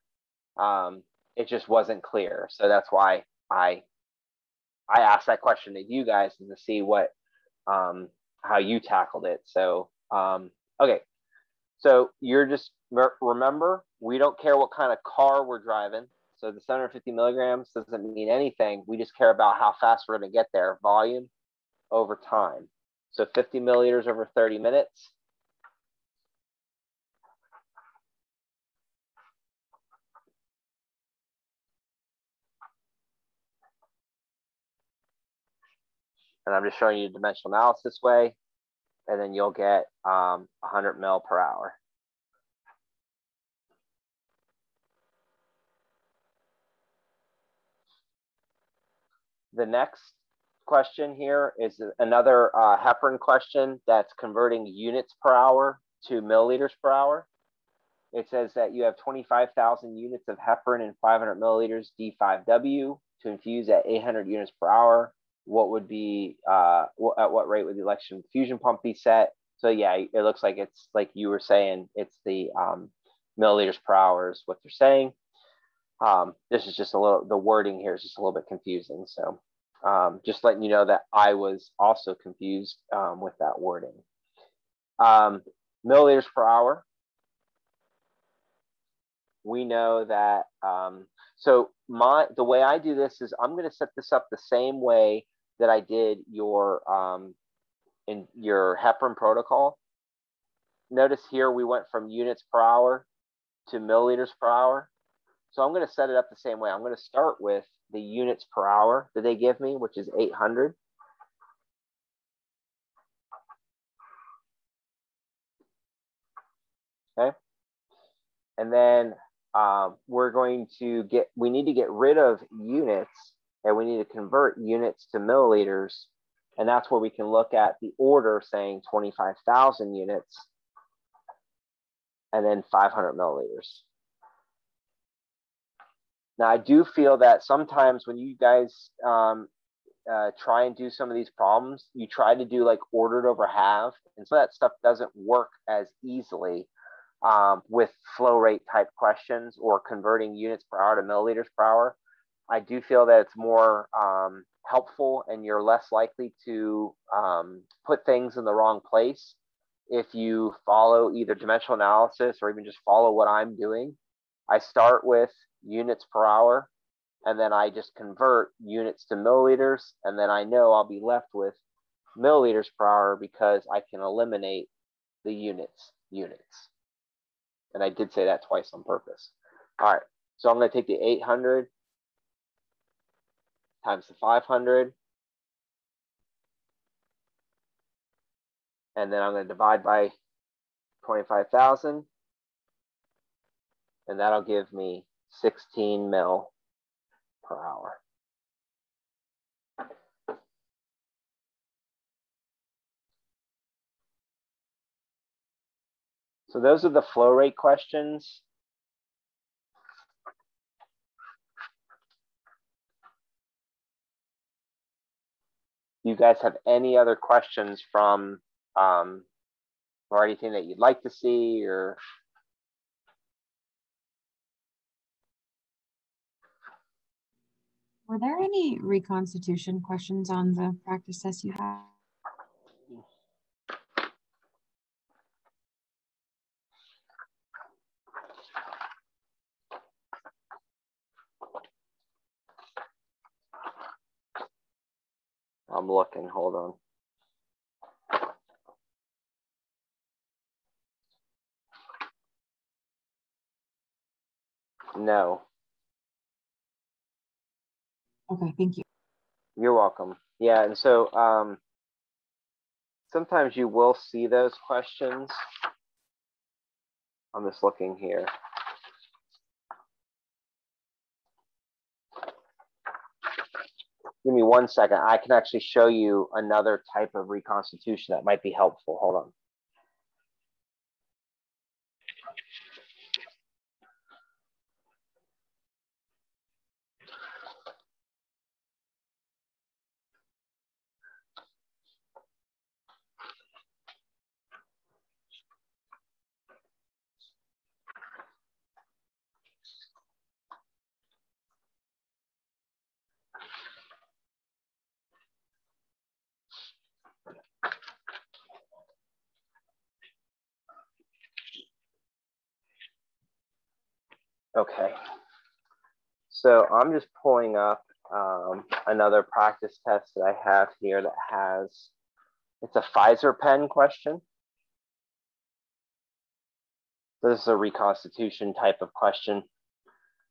Um, it just wasn't clear, so that's why I I asked that question to you guys and to see what um, how you tackled it. So um, okay, so you're just remember we don't care what kind of car we're driving. So the 750 milligrams doesn't mean anything. We just care about how fast we're going to get there, volume over time. So 50 milliliters over 30 minutes. and I'm just showing you the dimensional analysis way, and then you'll get um, 100 mil per hour. The next question here is another uh, heparin question that's converting units per hour to milliliters per hour. It says that you have 25,000 units of heparin and 500 milliliters D5W to infuse at 800 units per hour what would be uh, at what rate would the electronic infusion pump be set? So yeah, it looks like it's like you were saying, it's the um, milliliters per hour is what they're saying. Um, this is just a little, the wording here is just a little bit confusing. So um, just letting you know that I was also confused um, with that wording. Um, milliliters per hour. We know that, um, so my, the way I do this is I'm gonna set this up the same way that I did your um, in your heparin protocol. Notice here we went from units per hour to milliliters per hour. So I'm going to set it up the same way. I'm going to start with the units per hour that they give me, which is 800. Okay. And then um, we're going to get, we need to get rid of units and we need to convert units to milliliters. And that's where we can look at the order saying 25,000 units and then 500 milliliters. Now, I do feel that sometimes when you guys um, uh, try and do some of these problems, you try to do like ordered over half, and so that stuff doesn't work as easily um, with flow rate type questions or converting units per hour to milliliters per hour. I do feel that it's more um, helpful and you're less likely to um, put things in the wrong place if you follow either dimensional analysis or even just follow what I'm doing. I start with units per hour and then I just convert units to milliliters and then I know I'll be left with milliliters per hour because I can eliminate the units units. And I did say that twice on purpose. All right, so I'm going to take the 800 times the 500. And then I'm going to divide by 25,000. And that'll give me 16 mil per hour. So those are the flow rate questions. you guys have any other questions from um, or anything that you'd like to see or Were there any reconstitution questions on the practice test you had? I'm looking, hold on. No. Okay, thank you. You're welcome. Yeah, and so um, sometimes you will see those questions. I'm just looking here. Give me one second. I can actually show you another type of reconstitution that might be helpful. Hold on. Okay. So I'm just pulling up um, another practice test that I have here that has, it's a Pfizerpen question. This is a reconstitution type of question.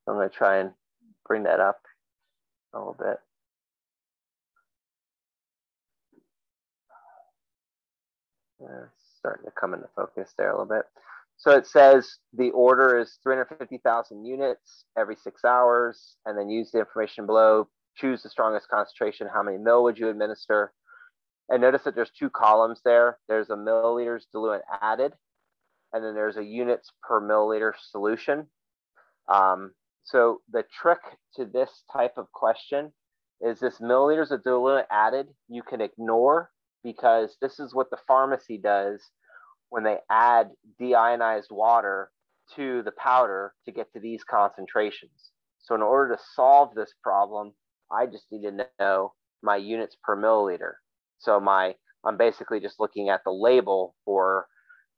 I'm gonna try and bring that up a little bit. Uh, starting to come into focus there a little bit. So it says the order is 350,000 units every six hours, and then use the information below. Choose the strongest concentration. How many mil would you administer? And notice that there's two columns there. There's a milliliters diluent added, and then there's a units per milliliter solution. Um, so the trick to this type of question is this milliliters of diluent added, you can ignore because this is what the pharmacy does when they add deionized water to the powder to get to these concentrations. So in order to solve this problem, I just need to know my units per milliliter. So my I'm basically just looking at the label for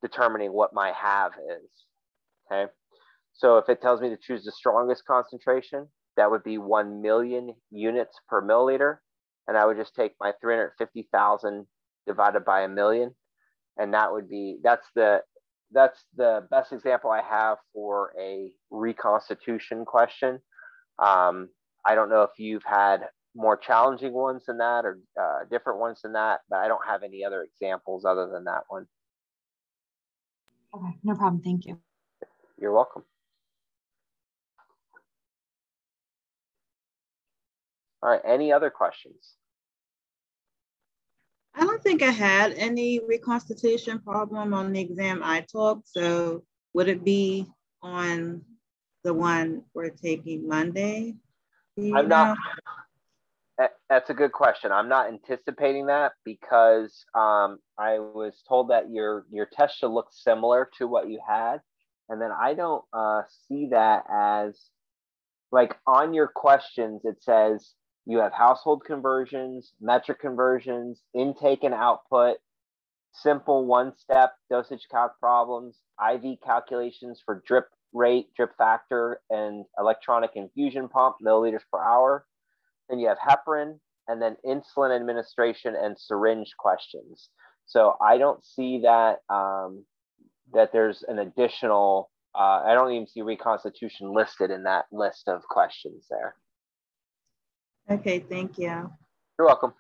determining what my have is. Okay. So if it tells me to choose the strongest concentration, that would be 1 million units per milliliter. And I would just take my 350,000 divided by a million and that would be that's the that's the best example I have for a reconstitution question. Um, I don't know if you've had more challenging ones than that or uh, different ones than that, but I don't have any other examples other than that one. Okay, no problem. Thank you. You're welcome. All right, any other questions? Don't think I had any reconstitution problem on the exam I took. So would it be on the one we're taking Monday? I'm not. That's a good question. I'm not anticipating that because um, I was told that your your test should look similar to what you had, and then I don't uh, see that as like on your questions. It says you have household conversions, metric conversions, intake and output, simple one step dosage calc problems, IV calculations for drip rate, drip factor, and electronic infusion pump, milliliters per hour. Then you have heparin, and then insulin administration and syringe questions. So I don't see that um, that there's an additional. Uh, I don't even see reconstitution listed in that list of questions there. Okay, thank you. You're welcome.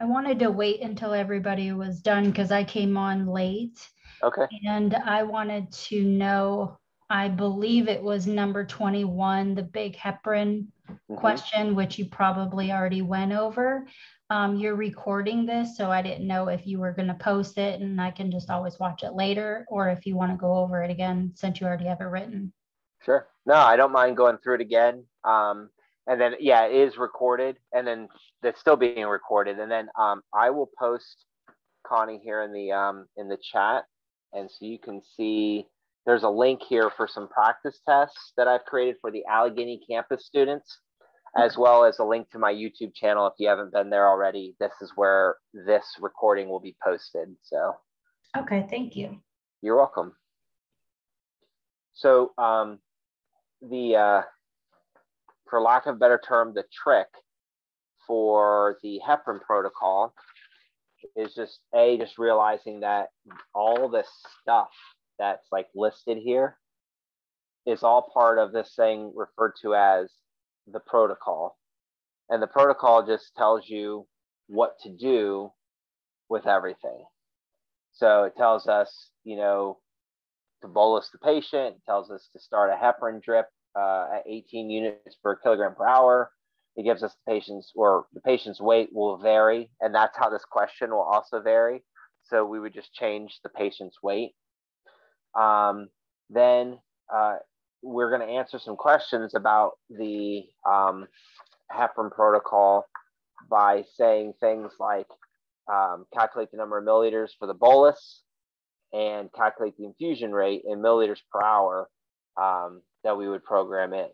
I wanted to wait until everybody was done because I came on late. Okay. And I wanted to know, I believe it was number 21, the big heparin mm-hmm. question, which you probably already went over um, you're recording this, so I didn't know if you were going to post it and I can just always watch it later, or if you want to go over it again since you already have it written. Sure. No, I don't mind going through it again. Um, and then, yeah, it is recorded, and then it's still being recorded. And then um, I will post Connie here in the um, in the chat, and so you can see there's a link here for some practice tests that I've created for the Allegheny campus students as well as a link to my YouTube channel. If you haven't been there already, this is where this recording will be posted. So, okay, thank you. You're welcome. So, um, the uh, for lack of a better term, the trick for the heparin protocol is just a just realizing that all this stuff that's like listed here is all part of this thing referred to as the protocol. And the protocol just tells you what to do with everything. So it tells us, you know, to bolus the patient, it tells us to start a heparin drip uh, at 18 units per kilogram per hour. It gives us the patient's or the patient's weight will vary, and that's how this question will also vary. So we would just change the patient's weight. Um, then uh, we're going to answer some questions about the um, heparin protocol by saying things like um, calculate the number of milliliters for the bolus and calculate the infusion rate in milliliters per hour um, that we would program in.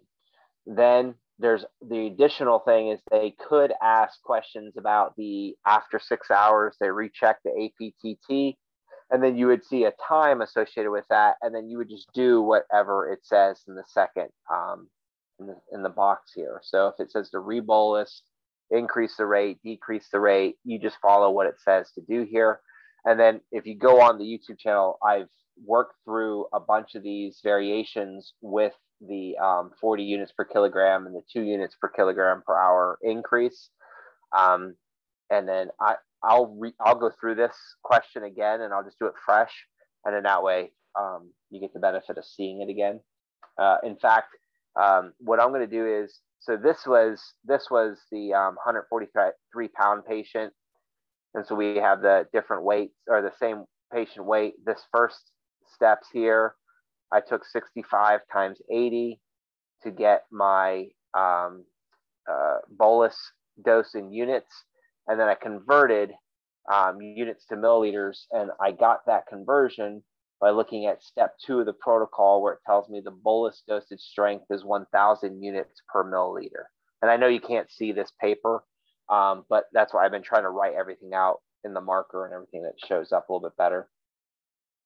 Then there's the additional thing is they could ask questions about the after six hours, they recheck the APTT, and then you would see a time associated with that, and then you would just do whatever it says in the second um, in, the, in the box here. So if it says to rebolus, increase the rate, decrease the rate, you just follow what it says to do here. And then if you go on the YouTube channel, I've worked through a bunch of these variations with the um, 40 units per kilogram and the two units per kilogram per hour increase. Um, and then I, I'll re- I'll go through this question again and I'll just do it fresh. And then that way um, you get the benefit of seeing it again. Uh, in fact, um, what I'm going to do is, so this was, this was the um, 143 pound patient. And so we have the different weights or the same patient weight. This first steps here, I took 65 times 80 to get my um, uh, bolus dose in units. And then I converted um, units to milliliters. And I got that conversion by looking at step two of the protocol, where it tells me the bolus dosage strength is 1,000 units per milliliter. And I know you can't see this paper, um, but that's why I've been trying to write everything out in the marker and everything that shows up a little bit better.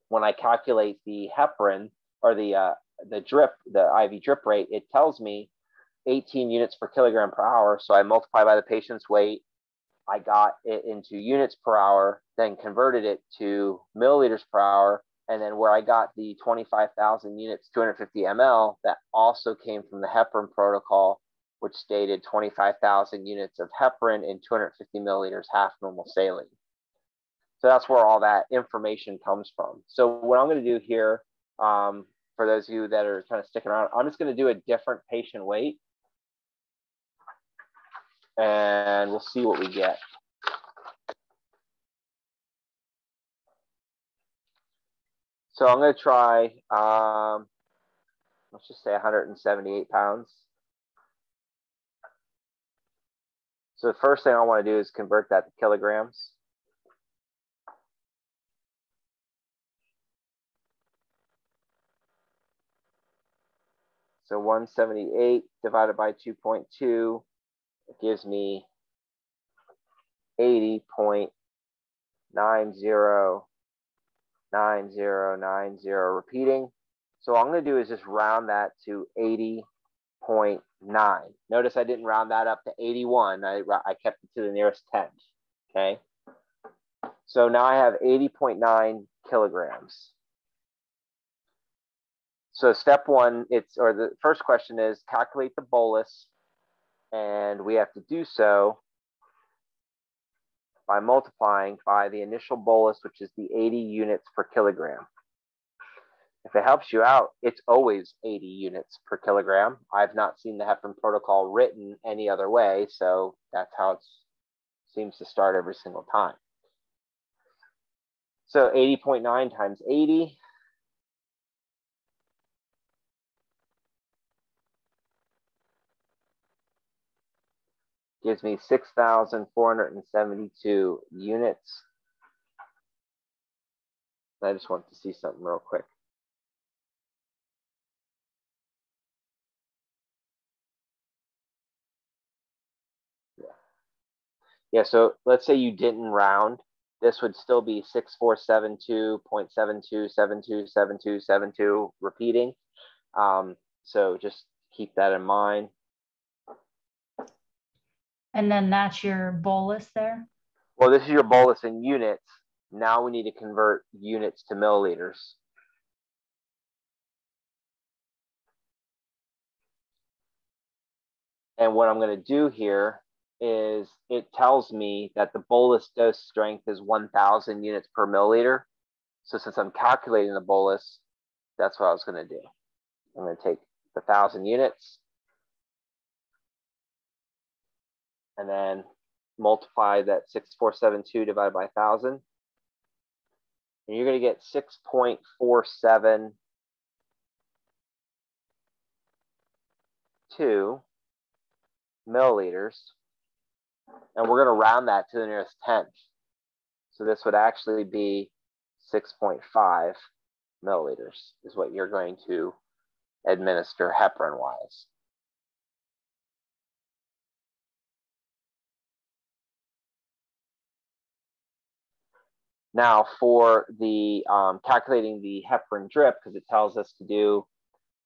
When I calculate the heparin or the uh, the drip, the IV drip rate, it tells me 18 units per kilogram per hour. So I multiply by the patient's weight. I got it into units per hour, then converted it to milliliters per hour, and then where I got the 25,000 units, 250 ml, that also came from the heparin protocol, which stated 25,000 units of heparin and 250 milliliters half normal saline. So that's where all that information comes from. So what I'm going to do here, um, for those of you that are kind of sticking around, I'm just going to do a different patient weight. And we'll see what we get. So I'm going to try, um, let's just say 178 pounds. So the first thing I want to do is convert that to kilograms. So 178 divided by 2.2 it gives me 80.90 9090 repeating. So all I'm going to do is just round that to 80.9. Notice I didn't round that up to 81. I, I kept it to the nearest 10. Okay. So now I have 80.9 kilograms. So step one, it's or the first question is calculate the bolus, and we have to do so by multiplying by the initial bolus, which is the 80 units per kilogram. If it helps you out, it's always 80 units per kilogram. I've not seen the heparin protocol written any other way, so that's how it seems to start every single time. So 80.9 times 80 gives me 6,472 units. I just want to see something real quick. Yeah. Yeah, so let's say you didn't round. This would still be 6472.72727272 repeating. Um, so just keep that in mind. And then that's your bolus there? Well, this is your bolus in units. Now we need to convert units to milliliters. And what I'm going to do here is it tells me that the bolus dose strength is 1000 units per milliliter. So since I'm calculating the bolus, that's what I was going to do. I'm going to take the 1000 units and then multiply that 6472 divided by 1000. And you're going to get 6.472 milliliters. And we're going to round that to the nearest tenth. So this would actually be 6.5 milliliters is what you're going to administer heparin Now for the um, calculating the heparin drip, because it tells us to do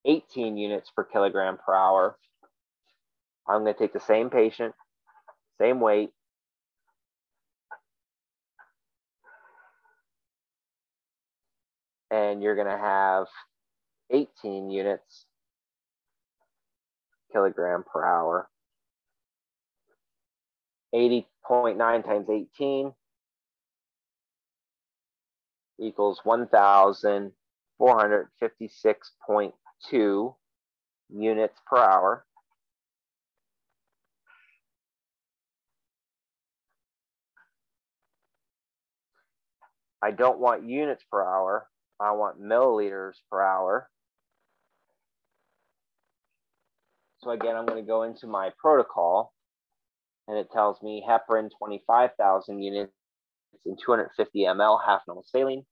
18 units per kilogram per hour, I'm going to take the same patient, same weight, and you're going to have 18 units kilogram per hour. 80.9 times 18 equals 1,456.2 units per hour. I don't want units per hour. I want milliliters per hour. So again, I'm going to go into my protocol and it tells me heparin 25,000 units in 250 ml half normal saline.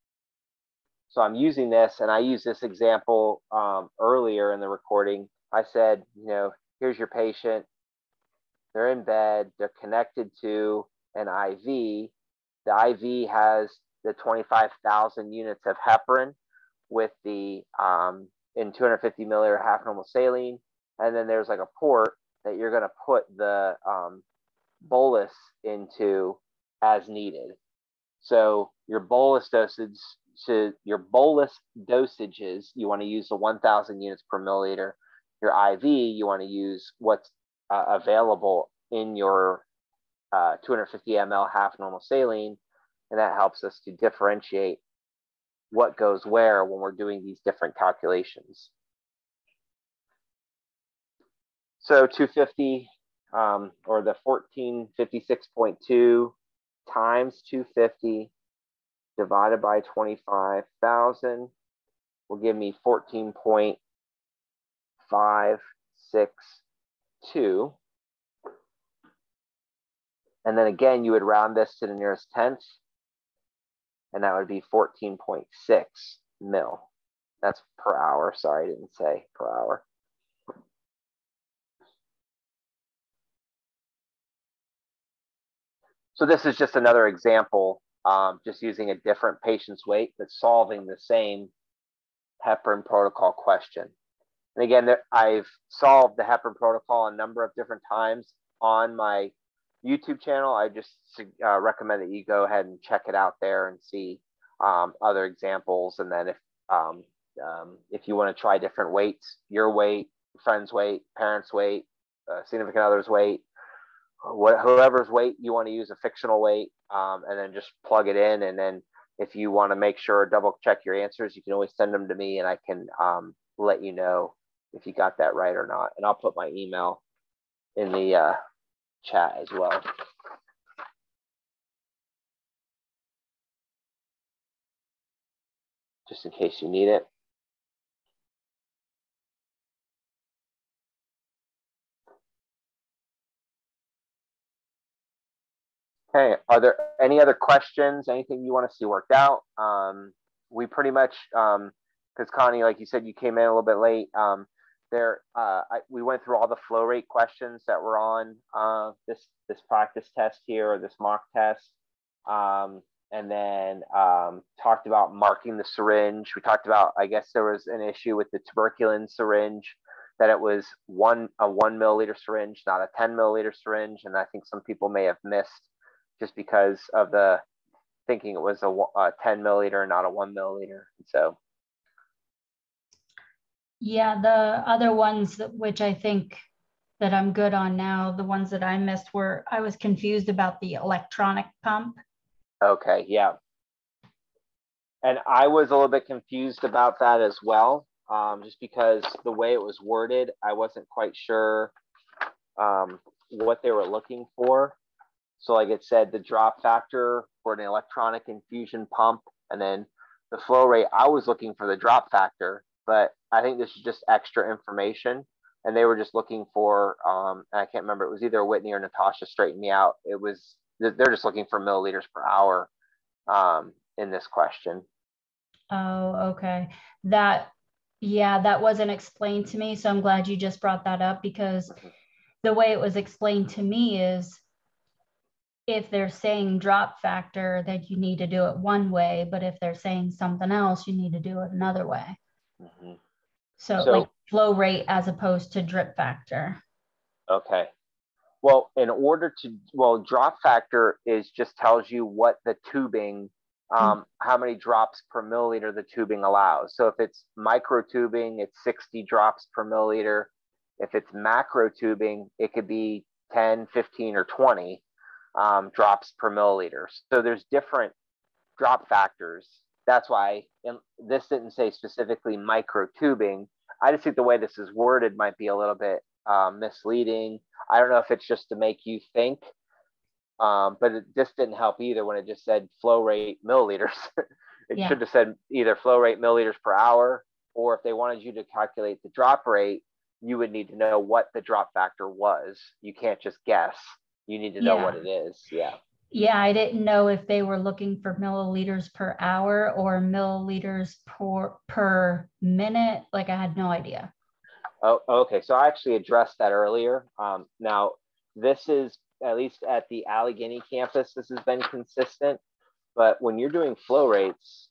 So I'm using this and I used this example um, earlier in the recording. I said, you know, here's your patient. They're in bed. They're connected to an IV. The IV has the 25,000 units of heparin with the um, in 250 milliliter half normal saline. And then there's like a port that you're going to put the um, bolus into as needed. So your bolus dosage, so your bolus dosages, you want to use the 1,000 units per milliliter. Your IV, you want to use what's uh, available in your uh, 250 ml half normal saline and that helps us to differentiate what goes where when we're doing these different calculations. So 250 um, or the 1456.2 times 250 divided by 25,000 will give me 14.562. And then again, you would round this to the nearest tenth and that would be 14.6 mil. That's per hour. Sorry, I didn't say per hour. So this is just another example, um, just using a different patient's weight, but solving the same heparin protocol question. And again, I've solved the heparin protocol a number of different times on my YouTube channel, I just uh, recommend that you go ahead and check it out there and see um, other examples. And then if um, um, if you want to try different weights, your weight, friend's weight, parents' weight, uh, significant other's weight, what, whoever's weight you want to use a fictional weight, um, and then just plug it in. And then if you want to make sure double check your answers, you can always send them to me, and I can um, let you know if you got that right or not. And I'll put my email in the uh, chat as well. Just in case you need it. Okay, are there any other questions? Anything you want to see worked out? Um, we pretty much, because um, Connie, like you said, you came in a little bit late. Um, there uh, I, we went through all the flow rate questions that were on uh, this this practice test here or this mock test um, and then um, talked about marking the syringe we talked about i guess there was an issue with the tuberculin syringe that it was one a one milliliter syringe not a 10 milliliter syringe and i think some people may have missed just because of the thinking it was a, a 10 milliliter, not a one milliliter. So, yeah, the other ones that, which I think that I'm good on now, the ones that I missed were I was confused about the electronic pump. Okay, yeah. And I was a little bit confused about that as well, um, just because the way it was worded, I wasn't quite sure um, what they were looking for. So, like it said, the drop factor for an electronic infusion pump, and then the flow rate. I was looking for the drop factor, but I think this is just extra information. And they were just looking for, um, I can't remember, it was either Whitney or Natasha straightened me out. It was, they're just looking for milliliters per hour um, in this question. Oh, okay. That, yeah, that wasn't explained to me. So I'm glad you just brought that up because mm-hmm. the way it was explained to me is if they're saying drop factor, that you need to do it one way, but if they're saying something else, you need to do it another way. Mm-hmm. So, so, like flow rate as opposed to drip factor. Okay. Well, in order to, well, drop factor is just tells you what the tubing, um, mm-hmm. how many drops per milliliter the tubing allows. So if it's micro tubing, it's 60 drops per milliliter. If it's macro tubing, it could be 10, 15, or 20 um, drops per milliliter. So there's different drop factors. That's why this didn't say specifically micro tubing. I just think the way this is worded might be a little bit um, misleading. I don't know if it's just to make you think, um, but it just didn't help either when it just said flow rate milliliters. it yeah. should have said either flow rate milliliters per hour, or if they wanted you to calculate the drop rate, you would need to know what the drop factor was. You can't just guess you need to know yeah. what it is. Yeah. Yeah, I didn't know if they were looking for milliliters per hour or milliliters per per minute. Like I had no idea. Oh, okay. So I actually addressed that earlier. Um, now, this is at least at the Allegheny campus. This has been consistent, but when you're doing flow rates,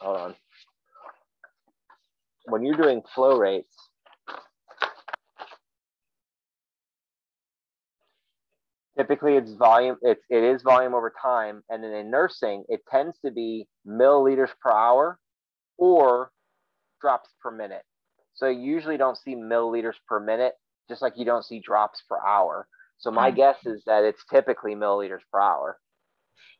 hold on. When you're doing flow rates, typically it's volume it's it is volume over time and then in nursing it tends to be milliliters per hour or drops per minute. So you usually don't see milliliters per minute just like you don't see drops per hour. So my mm. guess is that it's typically milliliters per hour.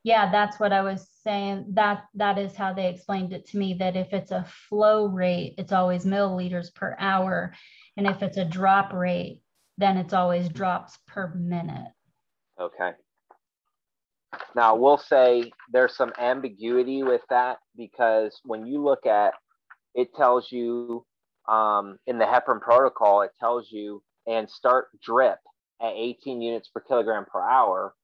Yeah that's what i was saying. That that is how they explained it to me that if it's a flow rate it's always milliliters per hour and if it's a drop rate then it's always drops per minute Okay. Now we'll say there's some ambiguity with that because when you look at it tells you um, in the heparin protocol, it tells you and start drip at 18 units per kilogram per hour,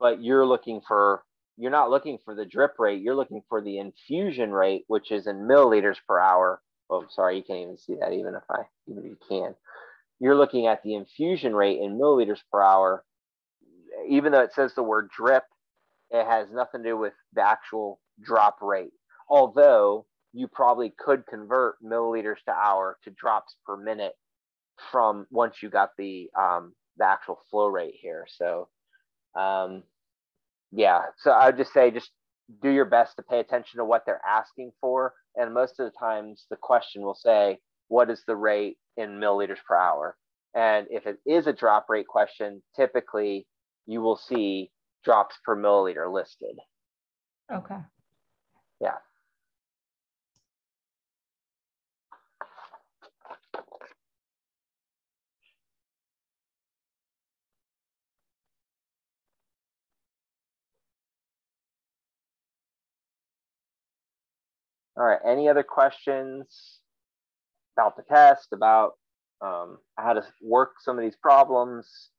but you're looking for you're not looking for the drip rate, you're looking for the infusion rate, which is in milliliters per hour. Oh, sorry, you can't even see that even if I even if you can. You're looking at the infusion rate in milliliters per hour, even though it says the word drip, it has nothing to do with the actual drop rate. Although you probably could convert milliliters to hour to drops per minute from once you got the um, the actual flow rate here. So um, yeah, so I would just say just do your best to pay attention to what they're asking for. And most of the times the question will say, what is the rate in milliliters per hour? And if it is a drop rate question, typically you will see drops per milliliter listed. Okay. Yeah. All right, any other questions about the test, about um, how to work some of these problems?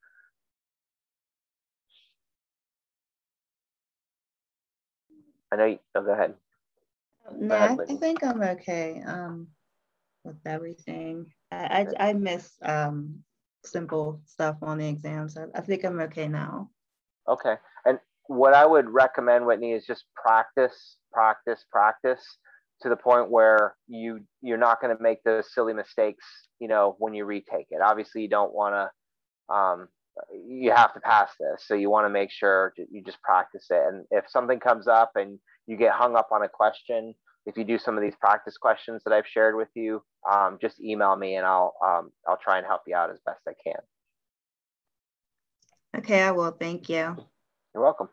I know. You, oh, go ahead. No, ahead, I, I, think I'm okay um, with everything. I I, I miss um, simple stuff on the exams. I, I think I'm okay now. Okay, and what I would recommend, Whitney, is just practice, practice, practice to the point where you you're not going to make those silly mistakes. You know, when you retake it. Obviously, you don't want to um, you have to pass this. So you want to make sure you just practice it. And if something comes up and you get hung up on a question, if you do some of these practice questions that I've shared with you, um, just email me and I'll um, I'll try and help you out as best I can. Okay, I will. Thank you. You're welcome.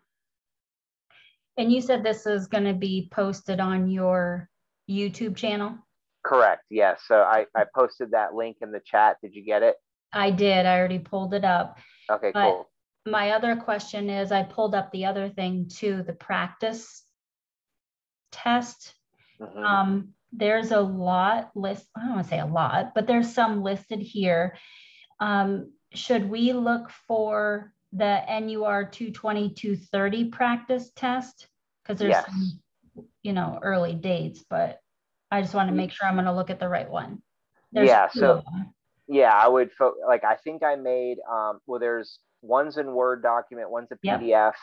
And you said this is going to be posted on your YouTube channel? Correct. Yes. So I, I posted that link in the chat. Did you get it? I did. I already pulled it up. Okay, but cool. My other question is I pulled up the other thing too, the practice test. Mm-hmm. Um, there's a lot list. I don't want to say a lot, but there's some listed here. Um, should we look for the NUR 220 230 practice test? Because there's yes. some, you know, early dates, but I just want to make sure I'm going to look at the right one. There's yeah. So, yeah, I would fo- like, I think I made, um, well, there's one's in Word document, one's a PDF. Yep.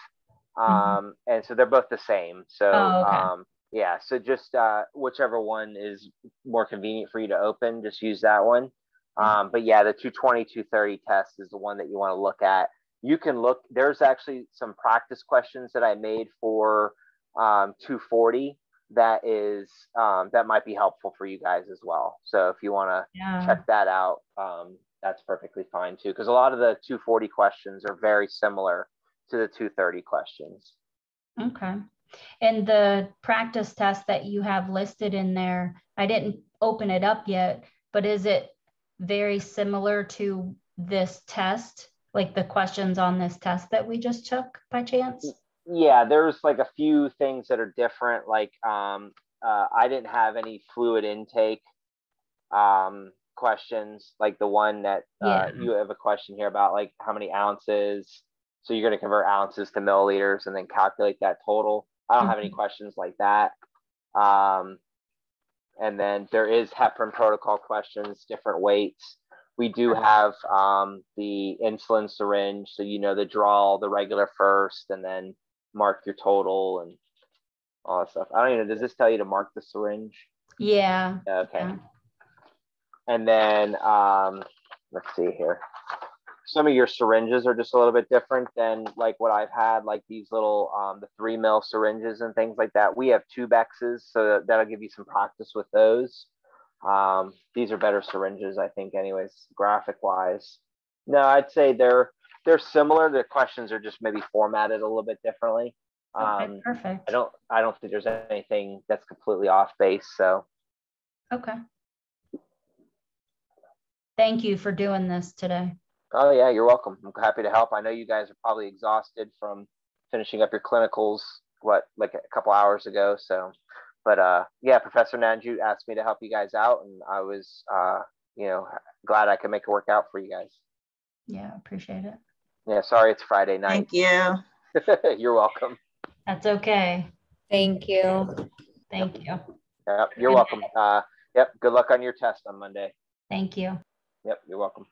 Mm-hmm. Um, mm-hmm. and so they're both the same. So, oh, okay. um, yeah, so just uh, whichever one is more convenient for you to open, just use that one. Um, but yeah, the 220, 230 test is the one that you want to look at. You can look, there's actually some practice questions that I made for um, 240 that is, um, that might be helpful for you guys as well. So if you want to yeah. check that out, um, that's perfectly fine too. Because a lot of the 240 questions are very similar to the 230 questions. Okay. And the practice test that you have listed in there, I didn't open it up yet, but is it very similar to this test, like the questions on this test that we just took by chance? Yeah, there's like a few things that are different. Like um, uh, I didn't have any fluid intake um, questions, like the one that uh, yeah. you have a question here about, like how many ounces. So you're going to convert ounces to milliliters and then calculate that total. I don't have any mm-hmm. questions like that. Um, and then there is heparin protocol questions, different weights. We do have um, the insulin syringe, so you know the draw the regular first, and then mark your total and all that stuff. I don't even know. Does this tell you to mark the syringe? Yeah. Okay. Yeah. And then um, let's see here some of your syringes are just a little bit different than like what I've had, like these little um, the three mil syringes and things like that. We have Tubexes, so that'll give you some practice with those. Um, these are better syringes, I think, anyways, graphic wise. No, I'd say they're they're similar. The questions are just maybe formatted a little bit differently. Um, okay, perfect. I don't I don't think there's anything that's completely off base. So. Okay. Thank you for doing this today. Oh yeah, you're welcome. I'm happy to help. I know you guys are probably exhausted from finishing up your clinicals, what, like a couple hours ago. So, but uh, yeah, Professor Nanju asked me to help you guys out, and I was, uh, you know, glad I could make it work out for you guys. Yeah, appreciate it. Yeah, sorry it's Friday night. Thank you. you're welcome. That's okay. Thank you. Thank you. Yep, you're welcome. Uh, yep, good luck on your test on Monday. Thank you. Yep, you're welcome.